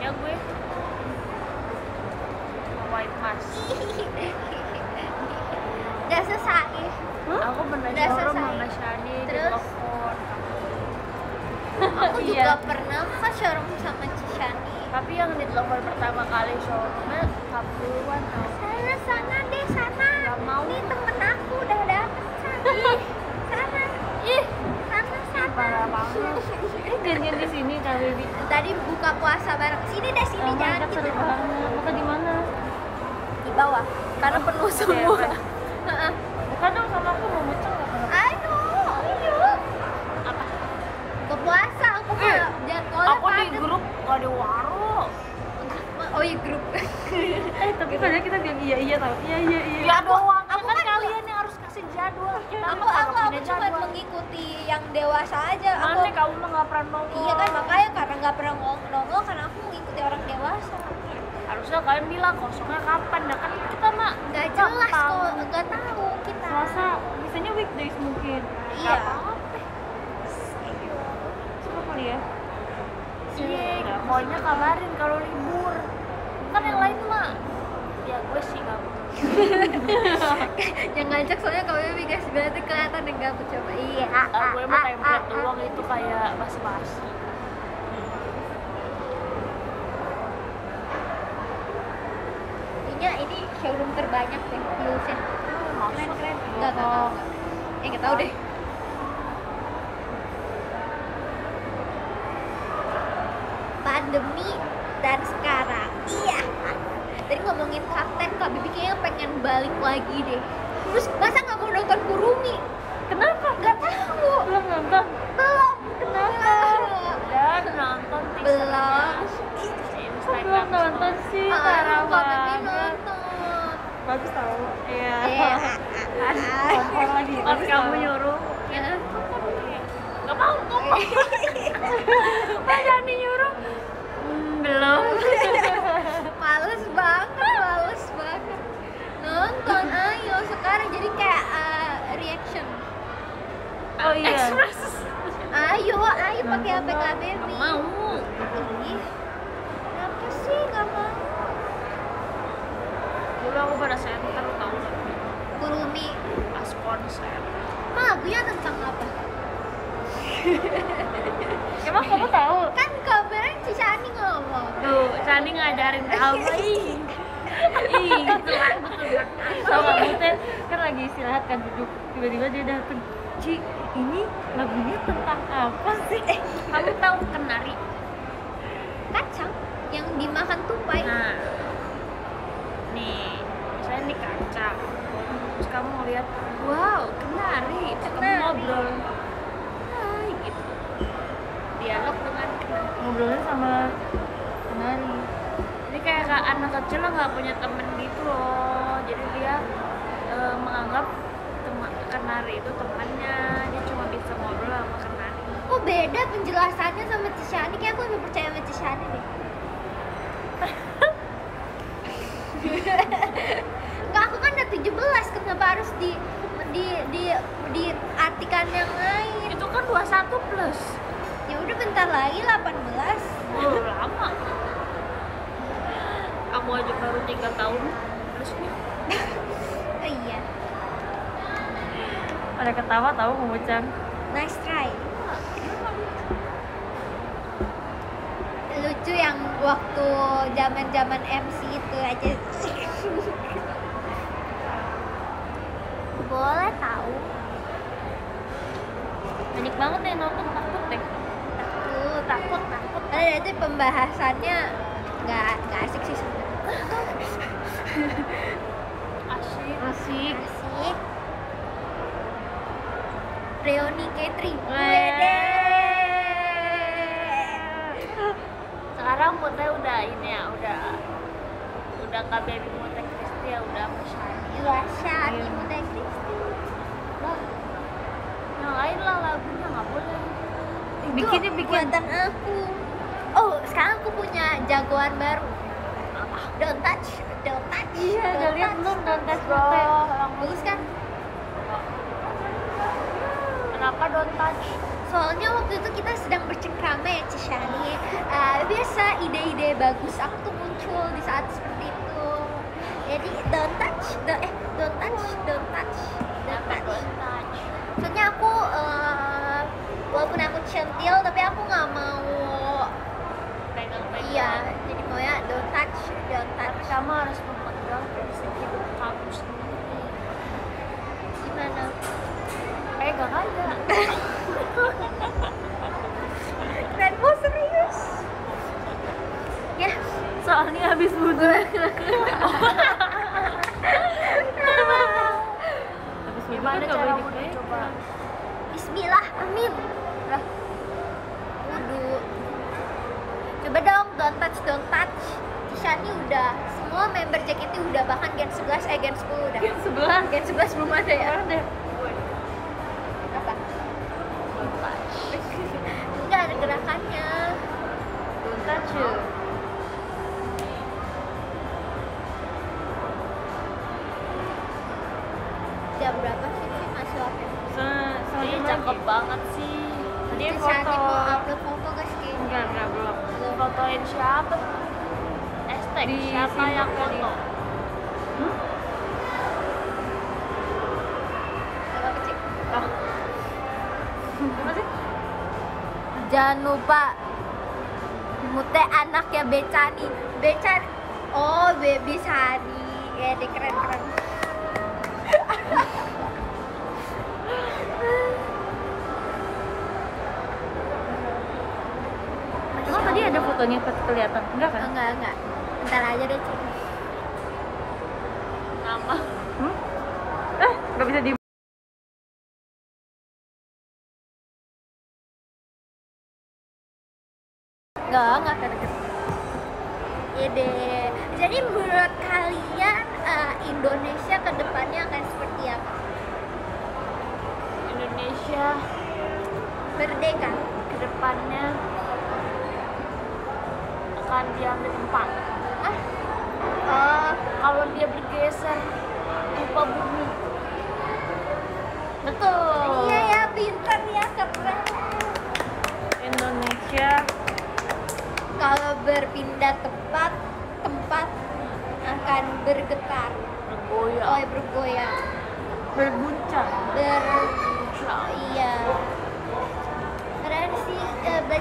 Punya gue. White mask. [LAUGHS] Udah selesai. Aku pernah Udah selesai. sama Shani di Terus? telepon aku Iya. juga pernah ke showroom sama Cishani tapi yang di telepon pertama kali showroomnya kamu duluan tau sana sana deh sana. Gak mau. nih temen aku udah dapet sana [LAUGHS] sana. Ih. Sana sana. Parah banget janjian di sini kak Baby tadi buka puasa bareng. Sini deh sini Oh, jangan gitu. banget. Buka di mana? Di bawah karena penuh semua. Iya, Heeh. bukan dong sama aku mau muncul nggak ayo apa? Buka puasa aku Eh, mah jadwalnya aku di grup gak ada waro oh iya grup. [LAUGHS] Eh tapi padahal kita bilang iya iya tau. Iya iya iya. ya aku kan kan- kalian yang harus kasih jadwal kita aku nggak aku aku punya mengikuti yang dewasa aja. Aku Mana kamu mah nggak pernah nongol? Iya kan makanya karena nggak pernah ngomong nongol karena aku mengikuti orang dewasa. Harusnya kalian bilang kosongnya kapan? Ya kan kita mah nggak jelas kok nggak tahu kita. Selasa biasanya weekdays mungkin. iya. Coba kali ya. iya pokoknya kabarin kalau libur. Kan yang lain mah ya gue sih nggak [LAUGHS] [LAUGHS] yang ngajak soalnya kalau Bibi guys berarti kelihatan yang gabut coba. Iya Ah, gue mah template doang itu kayak basi-basi Intinya ini showroom terbanyak deh Hills-nya keren keren. Enggak, enggak, enggak, enggak. Eh, enggak tahu deh. Pandemi dan sekarang. Iya. Tadi ngomongin kapten, Kak Bibi kayaknya pengen balik lagi deh. Terus masa nggak mau nonton Kurumi? Kenapa? Gak tahu. Belum nonton. Belum. Kenapa? dan nonton Belum. belum nonton sih? Ah, banget. nonton. bagus tau iya Iya. [LAUGHS] kompor lagi pas kamu nyuruh Ya. nggak mau ngomong [LAUGHS] pas Jani nyuruh "Hmm, belum [LAUGHS] sekarang jadi kayak uh, reaction. Oh iya. Express. Ayo ayo pakai nggak mau. Ih, kenapa sih nggak mau? Dulu aku pada center tau nggak? Kurumi pas konser lagunya tentang apa? [LAUGHS] Emang kamu tahu? Kan kabarnya si Shani ngomong. Tuh Sani ngajarin [LAUGHS] kamu ih. Ih gitu kan tau gak kamu teh kan lagi istirahat kan duduk. Tiba-tiba dia dateng Ci ini lagunya tentang apa sih? Kamu tahu kenari? Kacang yang dimakan tupai. Nah. Nih misalnya nih kaca terus kamu ngeliat wow kenari. Terus kamu Kenari. ngobrol. Hai gitu. Dialog dengan kenari. Ngobrolnya sama penari jadi kayak kak anak kecil lah nggak punya temen gitu loh. Jadi dia eh, menganggap teman kenari itu temannya. Dia cuma bisa ngobrol sama kenari kok beda penjelasannya sama Cishani kayak aku lebih percaya sama Cishani deh. [LAUGHS] Enggak, aku kan udah 17, kenapa harus di di di diartikan yang lain? itu kan 21 plus. Ya udah bentar lagi 18. oh lama. Kamu aja baru tiga tahun. Plusnya [LAUGHS] Oh iya, ada ketawa tahu mengucap nice try. Lucu yang waktu zaman-zaman MC itu aja. Boleh tahu. banyak banget yang nonton takut deh Takut, takut, takut. Ada itu pembahasannya nggak nggak asik sih sebenarnya. [LAUGHS] asik asik Reuni catering. Wede. Wede. sekarang putih udah ini ya udah udah KBB Mute Kristi ya udah masyarakat Yuasha, Timu Teh Kristi. Lah, yang lain lah lagunya nggak boleh Bikinnya bikin. buatan aku. Oh, sekarang aku punya jagoan baru. Don't touch, don't touch. iya udah lihat belum don't touch. Bagus kan? Touch Soalnya waktu itu kita sedang bercengkrama ya Cishani Eh, Biasa ide-ide bagus aku tuh muncul di saat seperti itu. Jadi don't habis wudhu habis wudhu kan cara cara wudhu coba Bismillah, amin. Lah, wudhu. Coba dong, don't touch, don't touch. Shani udah, semua member JKT udah bahkan Gen 11, eh Gen 10 udah. sebelah Gen 11 belum ada ya? ada Di siapa yang foto? Kecil. Jangan lupa. Mute anaknya Becani. Becani. Oh baby Sani. Ya deh keren keren. Emang tadi ada fotonya pas kelihatan? Enggak kan? Enggak enggak Bentar aja deh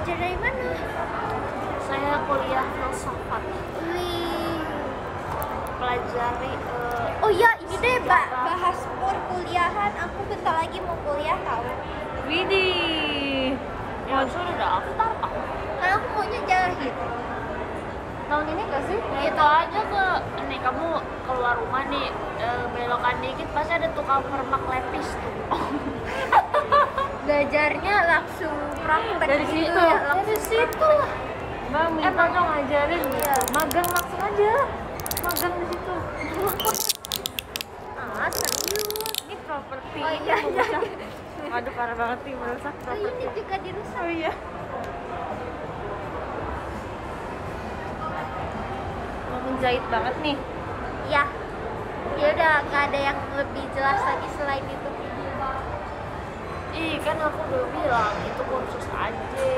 belajar dari mana? saya kuliah filsafat Wih. pelajari eh, Oh iya, ini deh ba- bahas perkuliahan. Aku bentar lagi mau kuliah tahu. Widih ya sudah daftar Pak. Karena aku maunya jahit. tahun ini gak sih? ya itu aja ke nih kamu keluar rumah nih eh, belokan dikit pasti ada tukang permak lepis tuh [LAUGHS] Belajarnya langsung praktek Dari gitu situ. ya, dari situ lah Bang, minta Emang- dong ngajarin Iya. magang langsung aja magang di situ [LAUGHS] Ah, serius. ini properti Oh iya, ini iya. merusak. aduh parah banget nih merusak Oh, properti ini juga dirusak. oh iya mau menjahit banget nih Ya. Ya udah nggak ada yang lebih jelas lagi selain itu. Ih kan aku udah bilang itu kursus aja.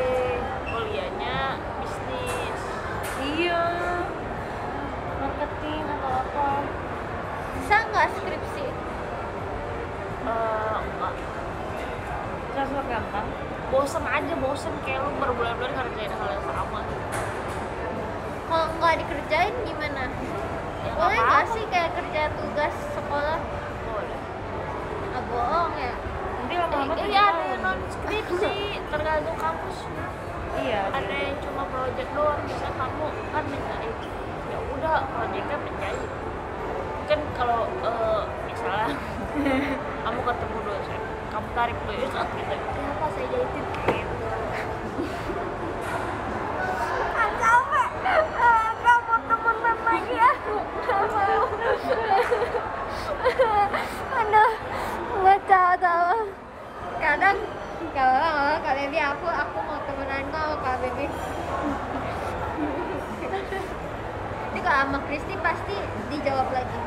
Kuliahnya bisnis. Iya. Marketing atau apa? Bisa nggak skripsi? Eh, enggak. Transfer gampang? Bosen aja bosen. Kayak lu berbulan-bulan ngerjain hal yang sama. Kalau nggak dikerjain gimana? ya Boleh nggak sih kayak kerja tugas sekolah? boleh. Ah, bohong ya. Tujuh iya ada yang non skripsi tergantung kampus. Iya ada yang cuma project doang bisa kamu kan menjahit. Ya udah projectnya menjahit. Kan kalau eh, misalnya [LAUGHS] kamu ketemu dosen kamu tarik dulu gitu. Ya apa saya jahitin kalau kalau Kak Bebi aku aku mau temenan kok sama Kak Bebi. Nanti kalau sama Kristi pasti dijawab lagi.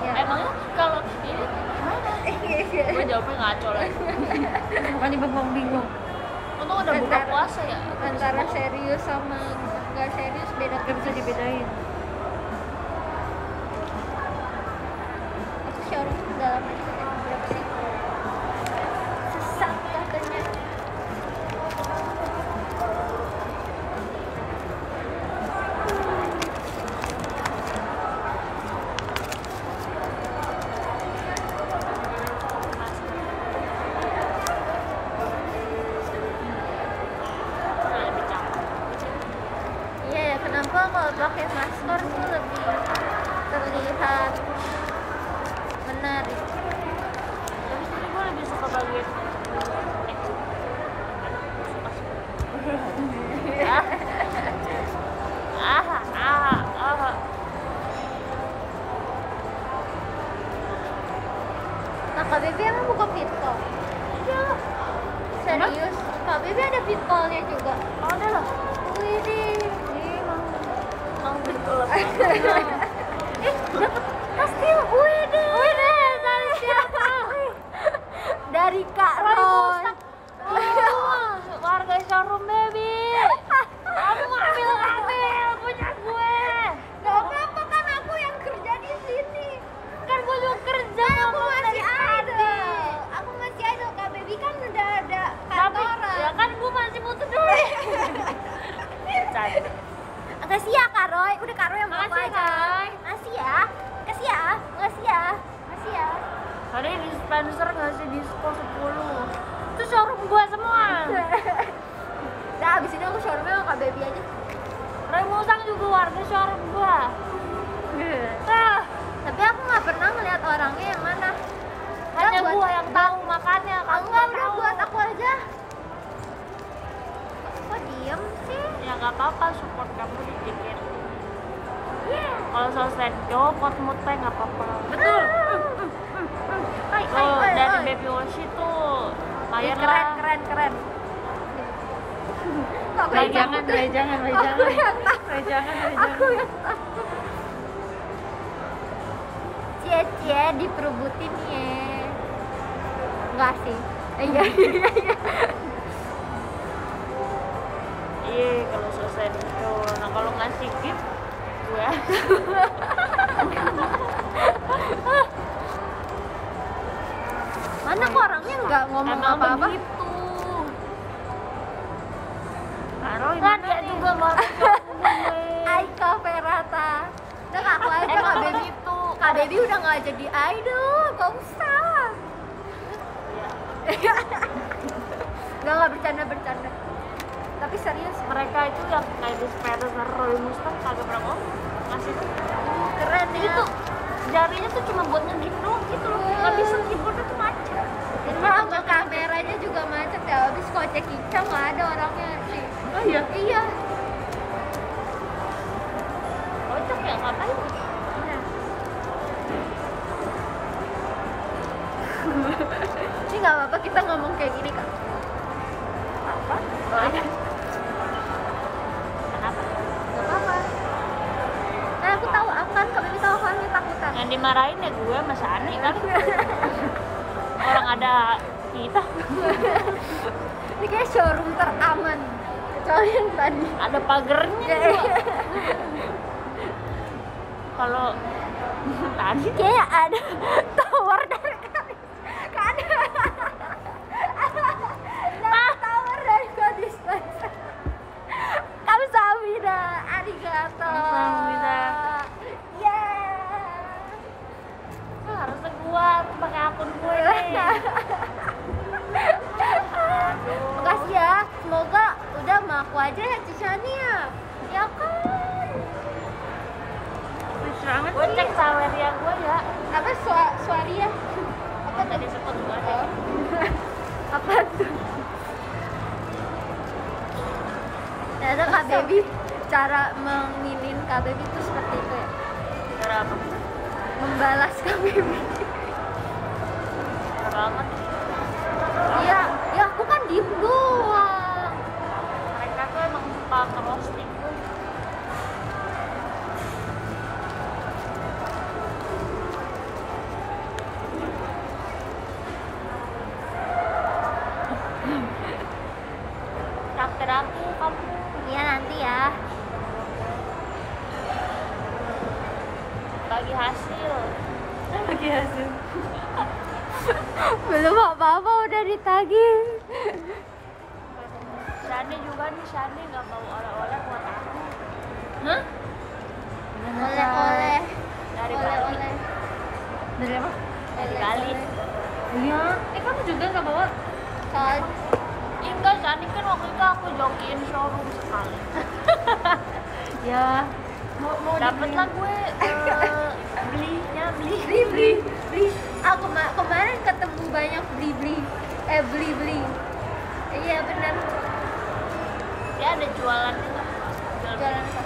Iya. emangnya kalau ini gimana? [LAUGHS] Gue jawabnya ngaco lagi. Makanya bengong bingung. Untung udah buka puasa ya. Antara serius sama nggak serius beda. Gak bisa dibedain jadi udah nggak jadi idol nggak usah. [LAUGHS] Nggak nggak bercanda bercanda. Tapi serius mereka itu yang kayak di sepeda Roy Mustang kagak pernah ngomong. Tuh. Keren ya. Itu jarinya tuh cuma buat ngegit doang gitu loh. Iya. Nggak bisa keyboardnya tuh macet. Dan nah, kameranya juga macet ya habis kocek kicau nggak ada orangnya. Sih oh iya? Iya. showroom teraman. Kecuali yang tadi. Ada pagernya [LAUGHS] kalau tadi kayak ada dari apa? Kali. Iya. Eh kamu juga nggak bawa? Soal eh, enggak Sani kan waktu itu aku jokiin showroom sekali. [LAUGHS] ya. Mau, mau Dapat lah gue uh, [LAUGHS] belinya beli beli beli beli. Ah kema kemarin ketemu banyak beli beli eh beli beli. Iya benar. Dia ada jualan nggak? Jualan. jualan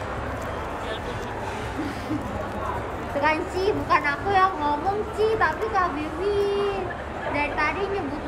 kan sih bukan aku yang ngomong sih tapi kak Bibi dari tadi nyebut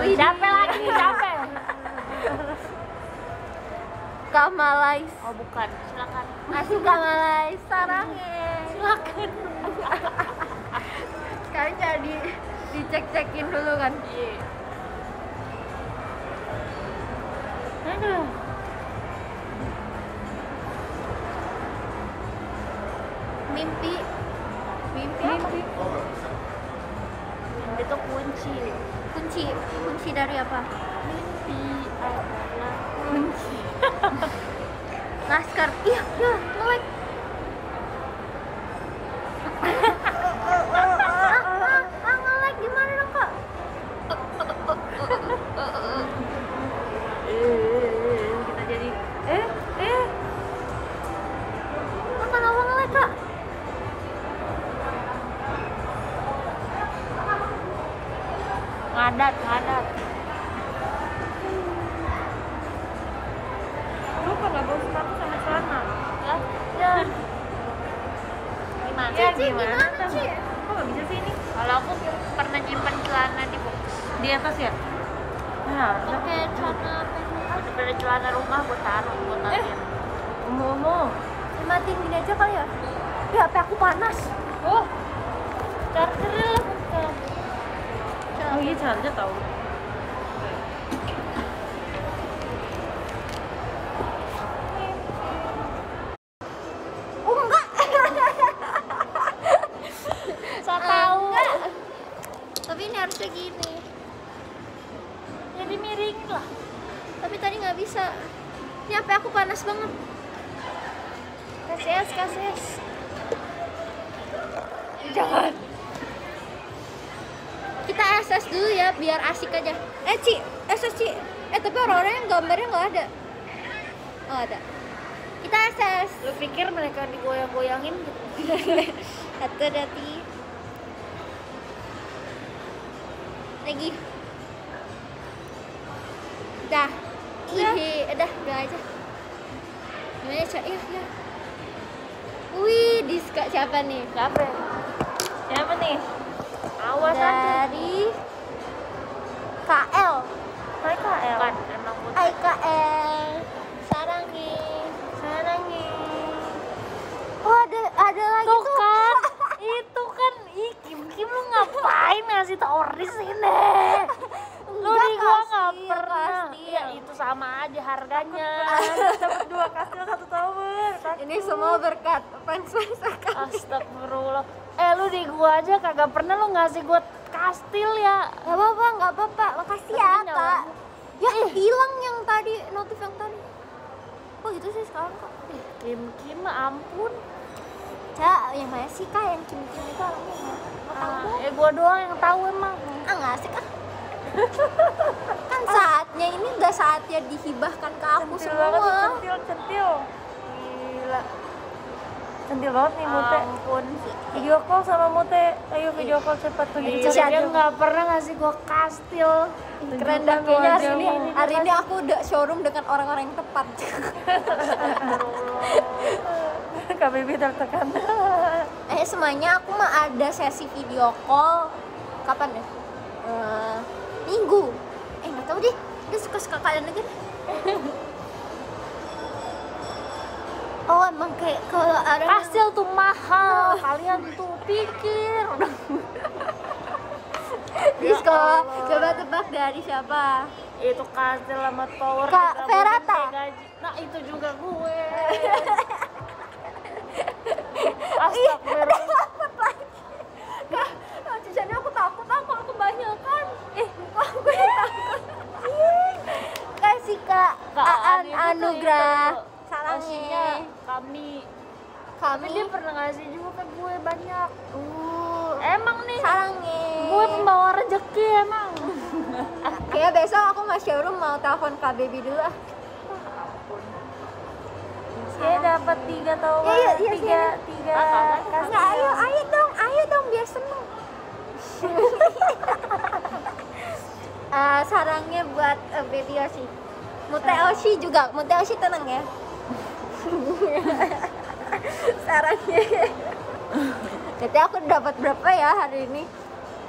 Siapa lagi? Siapa? Kamalais. Oh bukan, silakan. masuk Kamalais, sarange Silakan. Sekarang jadi dicek-cekin dulu kan. Iya. Aduh. kastil keren dah kayaknya hari ini hari ini aku udah showroom dengan orang-orang yang tepat. Kak Bibi tertekan. [LAUGHS] Eh semuanya aku mah ada sesi video call. Kapan deh minggu. Eh nggak tahu deh. Dia suka suka kalian aja [LAUGHS] Oh emang kayak kalau ada hasil tuh mahal. [LAUGHS] Kalian tuh pikir. Disko, ya coba tebak dari siapa? Itu kan selamat tower Kak ferata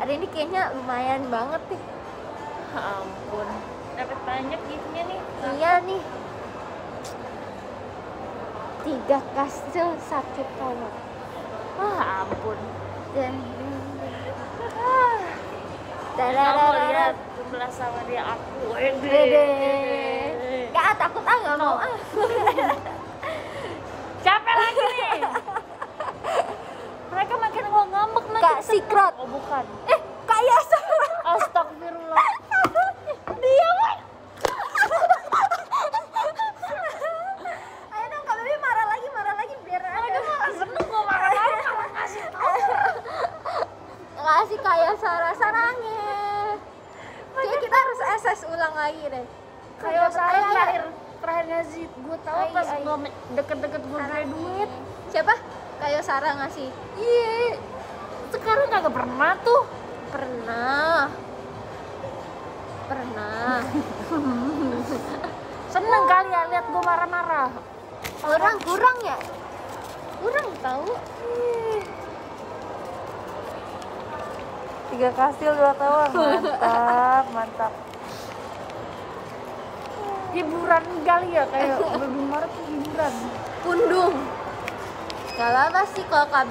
hari ini kayaknya lumayan banget nih ampun. Dapat banyak giftnya nih. Iya nih. Tiga kastil satu tower, ah ampun. Dan Tara [LAUGHS] Kamu lihat jumlah sama dia aku Wede Gak takut ah enggak mau ah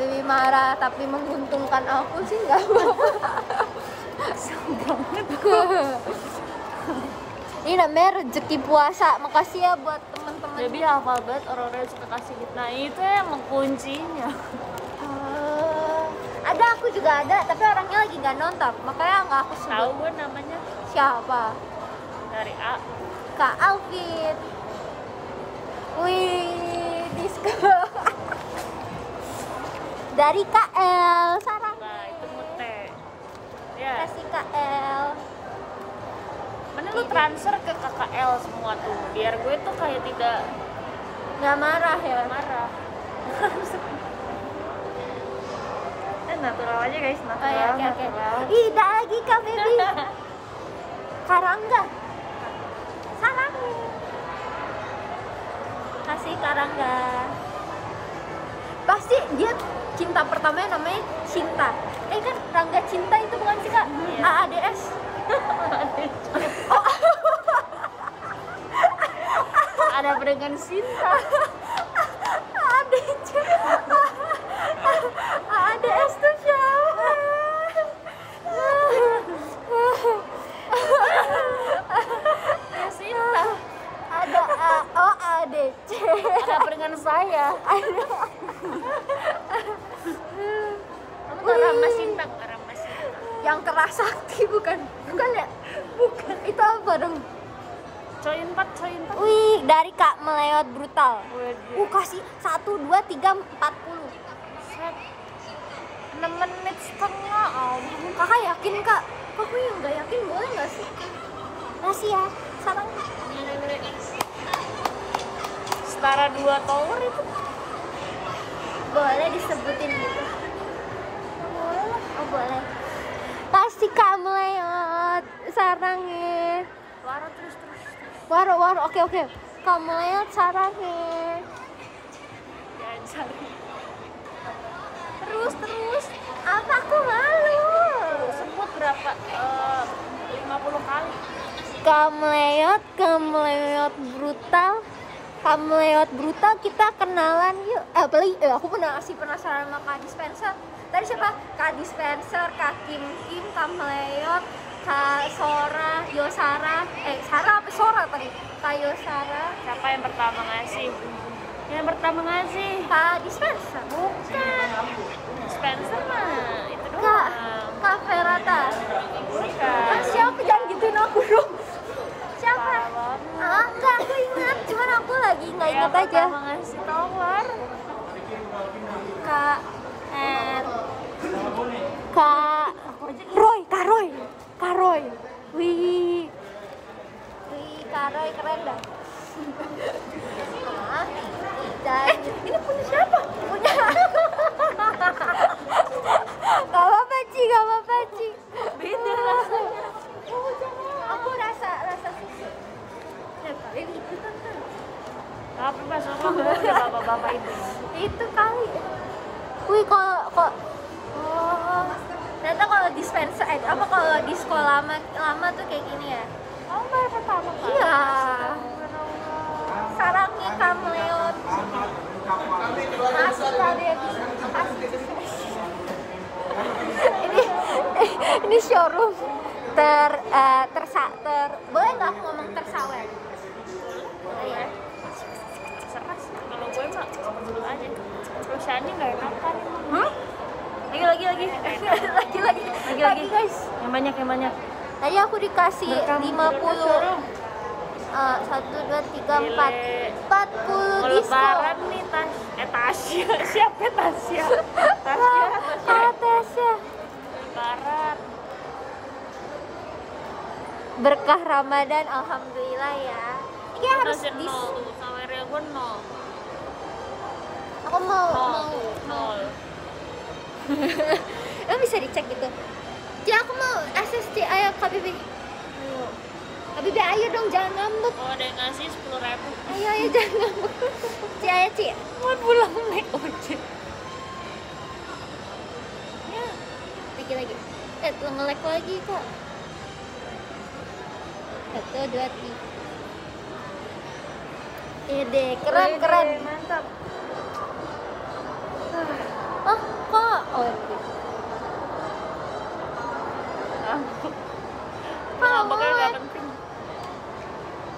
KBB marah tapi menguntungkan aku sih nggak apa-apa. [LAUGHS] Ini namanya rezeki puasa. Makasih ya buat teman-teman. Baby hafal banget orang-orang suka kasih gitu nah itu yang kuncinya Eh, ada aku juga ada, tapi orangnya lagi nggak nonton. Makanya nggak aku sebut. tahu gue namanya Siapa? dari A Kak Alvin. Wih, disco. Dari KL Sarang. nah itu mute ya Kasih KL. Mending lu transfer ke KKL semua tuh biar gue tuh kayak tidak Nggak marah ya. marah [LAUGHS] eh natural aja guys Oh natural ya, oke oke. natural Ih, dah lagi Kak Baby. [LAUGHS] Karangga. Sarang. Kasih Karangga. Pasti dia cinta pertamanya namanya Cinta. Eh kan Rangga Cinta itu bukan sih Kak? Iya. AADS. [LAUGHS] ada dengan Sinta AADC. AADS tuh siapa? ya Sinta Ada A oh ADC. ada apa dengan saya kamu Sinta ke Rama Sinta Yang keras sakti bukan? Bukan ya? Bukan. Itu apa dong? coy empat coy empat Wih, dari Kak melewat brutal. Waduh. Uh, kasih 1, 2, 3, 40 Set. 6 menit setengah ampun Kakak yakin kak? Kok aku yang nggak yakin boleh nggak sih? Masih ya, sarang setara dua tower itu Boleh disebutin gitu Boleh oh boleh Pasti kak melewat sarangnya. Waro terus terus terus. Waro, waro, oke oke. Kak melewat sarangnya. Diajar Terus, terus. Apa aku malu? sebut berapa Eh, 50 kali. Kameleot, kameleot brutal. Kameleot brutal kita kenalan yuk. Eh beli, eh, aku pernah masih penasaran sama Kak Dispenser Tadi siapa? Kak Dispenser, Kak Kim Kim, Kameleot Kak Sora, Yosara. Eh Sara apa Sora tadi? Kak Yosara, siapa yang pertama ngasih? Yang pertama ngasih? Kak Dispenser. Bukan. Spencer mah itu Kak, doang. Kak Verata bukan. Kak siapa? Jangan gituin aku dong. Siapa? Ah, enggak, aku ingat, cuman aku lagi nggak ingat aja. ngasih tower Kak R Kak. Roy, Kak Roy. Kak Roy. Wih. Wih, Kak Roy keren dah. Ah, dan ini punya siapa? Punya. Gak apa-apa Ci, gak apa-apa Ci. Beda. Rasanya Aku rasa, rasa susu. Kalian ikutan kan? tapi gue udah bapak-bapak itu itu kali. Wih kalau kok oh ternyata kalau dispenser eh apa kalau di sekolah lama lama tuh kayak gini ya? Oh baru pertama kali. Iya. Sarangnya kameleon. Masih kali ya [LAUGHS] ini ini showroom ter eh, tersa ter boleh nggak aku ngomong tersawer? Boleh ya seras kalau gue mah aja. Terus nggak enakan. Hmm? [LAUGHS] lagi lagi lagi. Lagi lagi. Lagi, lagi. guys. yang banyak yang banyak. Tadi aku dikasih 50 showroom. Eh, satu dua tiga empat. Empat puluh diskon nih tas. Eh Tasya [LAUGHS] siapa Tasya Tasya [LAUGHS] Ah, Tasya. lebaran. Berkah Ramadan alhamdulillah ya. Ini harus dis nol tuh sawernya gue nol. Aku mau nol mau. nol Emang bisa dicek gitu jadi aku mau SSC ayo KBB Ayo. Bibi ayo dong jangan ngambek. kalau ada yang ngasih sepuluh ribu Ayo ayo jangan ngambek. Ci ayo Ci. mau pulang naik ojek Ya. Lagi lagi. Eh nge-lag lagi kak. Satu dua tiga. Ide keren keren. mantap Oh kok? Oh iya. Nah, bakal nggak penting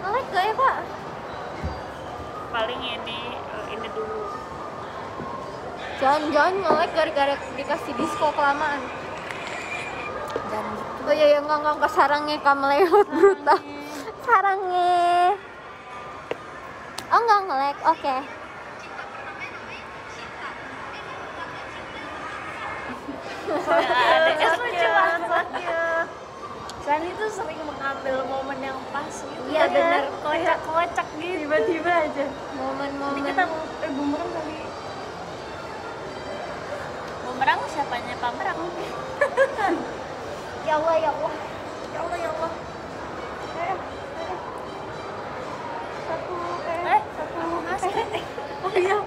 Nge-lag gak ya kak? paling ini eh, ini dulu Jangan-jangan nge-lag gara-gara dikasih disco kelamaan. dan gitu Oh iya iya enggak enggak enggak sarangnya kamu lewat brutal. Sarangnya. Oh enggak nge-lag. Oke. Ada lucu banget Sani tuh sering mengambil momen yang pas gitu Iya, bener. kocak-kocak gitu. Tiba-tiba aja. Momen-momen. Nanti kita mau eh bumerang kali. Bumerang siapanya? Pamerang? [LAUGHS] Ya Allah ya Allah. ya Allah ya Allah. Eh, eh. satu eh, Eh, satu. eh, oh iya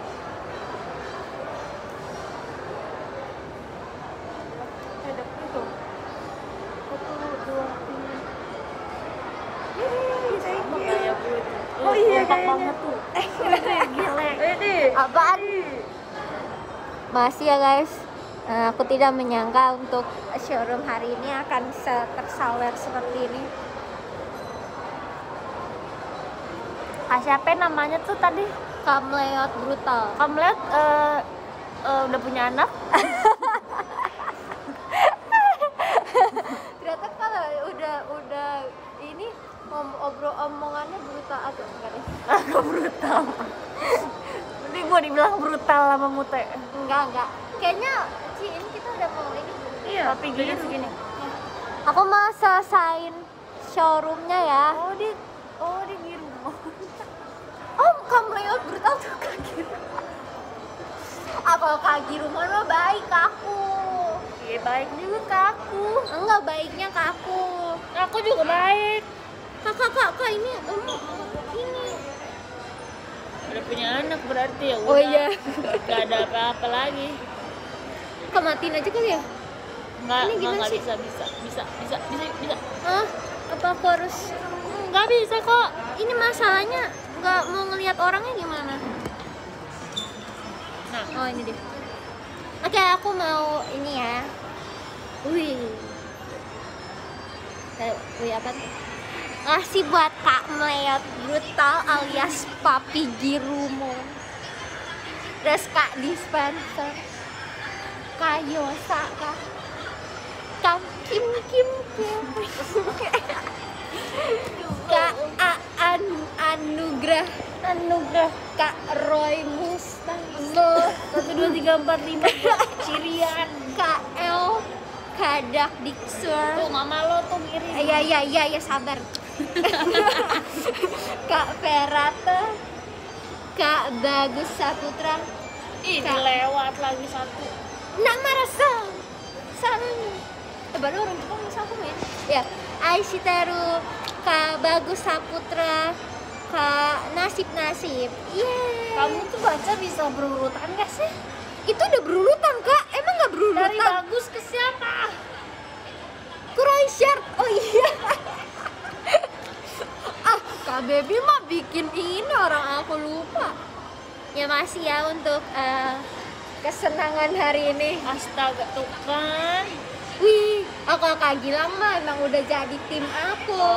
Eh, dapet itu. Satu, dua, tiga. Yeay, thank you. kayak gue tuh Oh iya, kompak kayaknya. banget tuh Gile. Ini. Apaan? Masih ya guys. Eh, aku tidak menyangka untuk showroom hari ini akan se- tersawer seperti ini. ah siapa namanya tuh tadi Kamleot brutal. kamu lihat eh, eh, udah punya anak [LAUGHS] Ternyata kalau udah udah ini om- obrol omongannya brutal atau enggak deh? agak brutal nanti gue dibilang brutal sama mute Enggak enggak. Kayaknya Ci ini kita udah mau ini. Iya, tapi gini segini Aku mau selesain showroomnya ya. oh di oh di di rumah Om, Kamleot brutal tuh kaki. Apa kaki rumah mah baik aku? iya baik juga ke aku Enggak baiknya ke aku. juga baik Kakak kak kak ini om ini. Udah punya anak berarti ya Oh udah. iya. Gak ada apa-apa lagi Kok matiin aja kali ya? nggak Ini gimana nggak sih? bisa bisa bisa bisa bisa bisa Hah? Apa aku harus? nggak bisa kok Ini masalahnya nggak mau ngelihat orangnya gimana? nah Oh ini dia. Oke, aku mau ini ya. Wih. Kayak, wih apa tuh? Ngasih buat Kak Meleot Brutal alias Papi Girumo. Terus Kak Dispenser. Kak Yosa, Kak. Kak Kim Kim Kim. Kak Aan Anugrah. anugerah Kak Roy Mustang. satu dua tiga empat lima cirian KL Kadak Dixer tuh mama lo tuh ngirim Iya iya iya ya sabar [LAUGHS] Kak Ferata Kak Bagus Saputra ih Kak. lewat lagi satu Nak merasa Sarang eh, Baru orang Jepang bisa aku main Ya Aishitaru Kak Bagus Saputra Kak Nasib Nasib Yeay kamu tuh baca bisa berurutan gak sih Itu udah berurutan kak Emang gak berurutan? dari bagus ke siapa Kurai shirt. Oh iya. Ah, Kak Baby mah bikin ini orang aku lupa. Ya masih ya untuk eh, kesenangan hari ini. astaga tuh kan Wih, aku Kak Gilang mah emang udah jadi tim aku.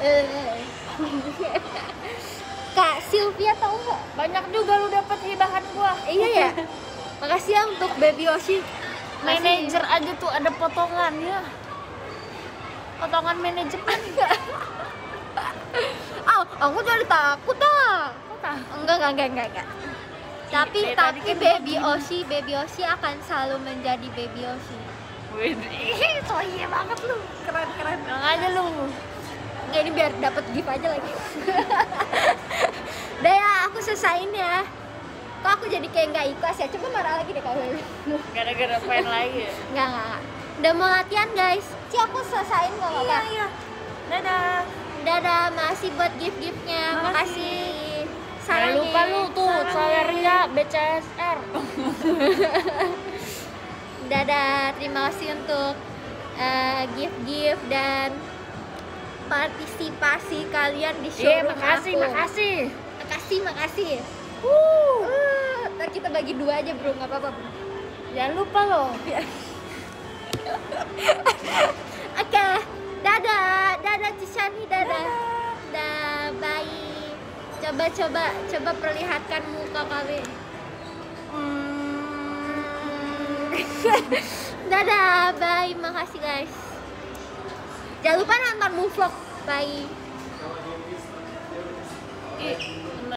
Eh. [LAUGHS] Kak Sylvia tahu nggak? banyak juga lu dapet hibahan gua Iya ya. [LAUGHS] Makasih ya untuk Baby Yoshi. Masih- manajer aja tuh ada potongannya potongan manajemen [LAUGHS] Ah, aku jadi takut ah. Tahu? Enggak, enggak, enggak, enggak, enggak. Tapi Dari tapi kan baby. Oshi, baby Oshi akan selalu menjadi baby Oshi. Wih, so iya banget lu keren keren aja lu Enggak ini biar dapat gift aja lagi. [LAUGHS] Udah ya, aku selesaiin ya. Kok aku jadi kayak nggak ikhlas ya? Coba marah lagi deh kalau gara-gara main lagi ya Enggak, enggak, enggak. Udah mau latihan guys. Ci aku selesaiin nggak apa-apa. iya dadah dadah makasih buat gift giftnya makasih. Jangan lupa lu tuh Saweria BCSR. [LAUGHS] dadah terima kasih untuk eh, gift gift dan partisipasi kalian di Iya, showroom makasih, aku. makasih. makasih makasih. Uh, ntar kita bagi dua aja bro. Nggak apa-apa bro. Jangan lupa loh. [LAUGHS] Oke, dadah, dadah Cishani, dadah. Dadah, bye. Coba coba coba perlihatkan muka kami. Hmm. [LAUGHS] dadah, bye. Makasih guys. Jangan lupa nonton Vlog. Bye.